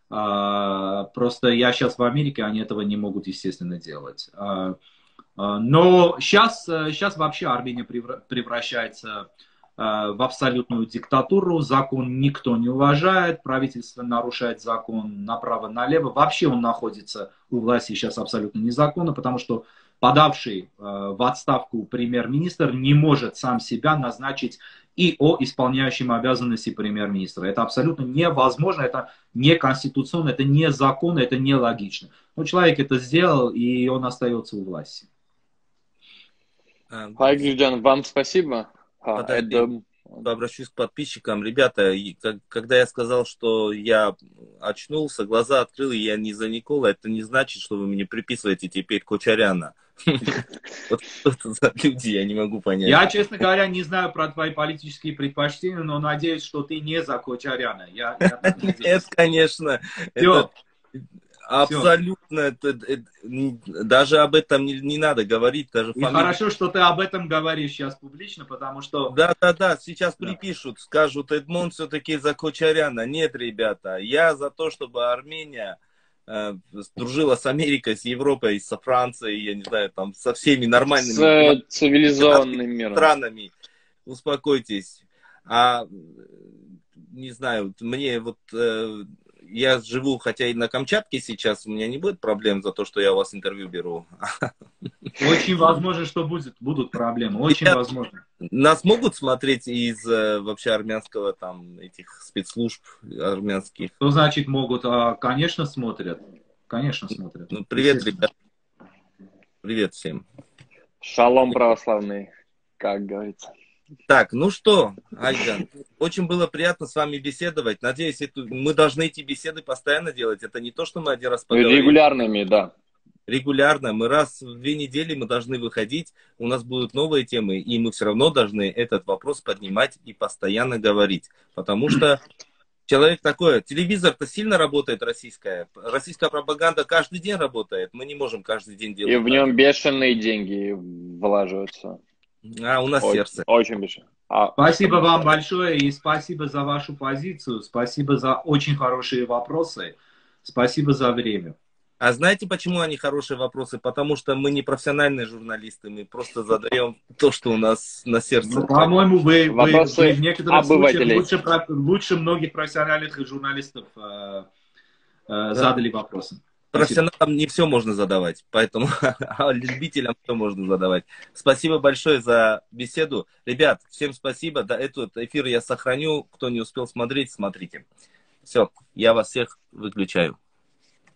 Просто я сейчас в Америке, они этого не могут, естественно, делать. Но сейчас, сейчас вообще Армения превращается в Э, в абсолютную диктатуру, закон никто не уважает, правительство нарушает закон направо-налево. Вообще он находится у власти сейчас абсолютно незаконно, потому что подавший э, в отставку премьер-министр не может сам себя назначить и о исполняющем обязанности премьер-министра. Это абсолютно невозможно, это не конституционно, это не законно, это не логично. Но человек это сделал, и он остается у власти. Хайгюджан, вам спасибо. А, Подожди, это... обращусь к подписчикам. Ребята, когда я сказал, что я очнулся, глаза открыл, и я не за Никола, это не значит, что вы мне приписываете теперь Кочаряна. <laughs> Вот что это за люди, я не могу понять. Я, честно говоря, не знаю про твои политические предпочтения, но надеюсь, что ты не за Кочаряна. <laughs> Нет, конечно. Абсолютно, это, это, даже об этом не, не надо говорить. Даже И хорошо, что ты об этом говоришь сейчас публично, потому что... Да, да, да, сейчас да. припишут, скажут, Эдмон все-таки за Кочаряна. Нет, ребята, я за то, чтобы Армения э, дружила с Америкой, с Европой, со Францией, я не знаю, там, со всеми нормальными... С э, цивилизованным миром. Странами. Успокойтесь. А, не знаю, мне вот... Э, я живу, хотя и на Камчатке сейчас, у меня не будет проблем за то, что я у вас интервью беру. Очень возможно, что будет, будут проблемы, очень я, возможно. Нас могут смотреть из э, вообще армянского, там, этих спецслужб армянских? Что значит могут? А, конечно, смотрят. Конечно, смотрят. Ну, привет, ребят. Привет всем. Шалом православный, как говорится. Так, ну что, Айган, очень было приятно с вами беседовать. Надеюсь, это, мы должны эти беседы постоянно делать. Это не то, что мы один раз поговорили. Регулярными, да. Регулярно. Мы раз в две недели мы должны выходить, у нас будут новые темы, и мы все равно должны этот вопрос поднимать и постоянно говорить. Потому что человек такой, телевизор-то сильно работает российская, российская пропаганда каждый день работает, мы не можем каждый день делать. И в нем бешеные деньги влаживаются. А, у нас очень, сердце. Очень большое. А... Спасибо вам большое и спасибо за вашу позицию. Спасибо за очень хорошие вопросы. Спасибо за время. А знаете, почему они хорошие вопросы? Потому что мы не профессиональные журналисты, мы просто задаем то, что у нас на сердце. Ну, по-моему, вы, вы, вы в некоторых случаях лучше, лучше многих профессиональных журналистов э, э, да. задали вопросы. Профессионалам не все можно задавать, поэтому <laughs> а любителям все можно задавать. Спасибо большое за беседу. Ребят, всем спасибо. Да, этот эфир я сохраню. Кто не успел смотреть, смотрите. Все, я вас всех выключаю.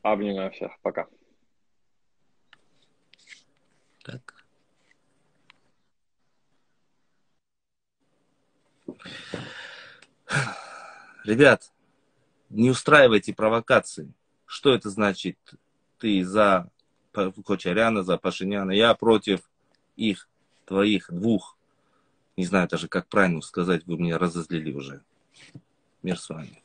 Обнимаю всех. Пока. Так. Ребят, не устраивайте провокации. Что это значит? Ты за Кочаряна, за Пашиняна, я против их, твоих двух. Не знаю даже, как правильно сказать, вы меня разозлили уже. Мир с вами.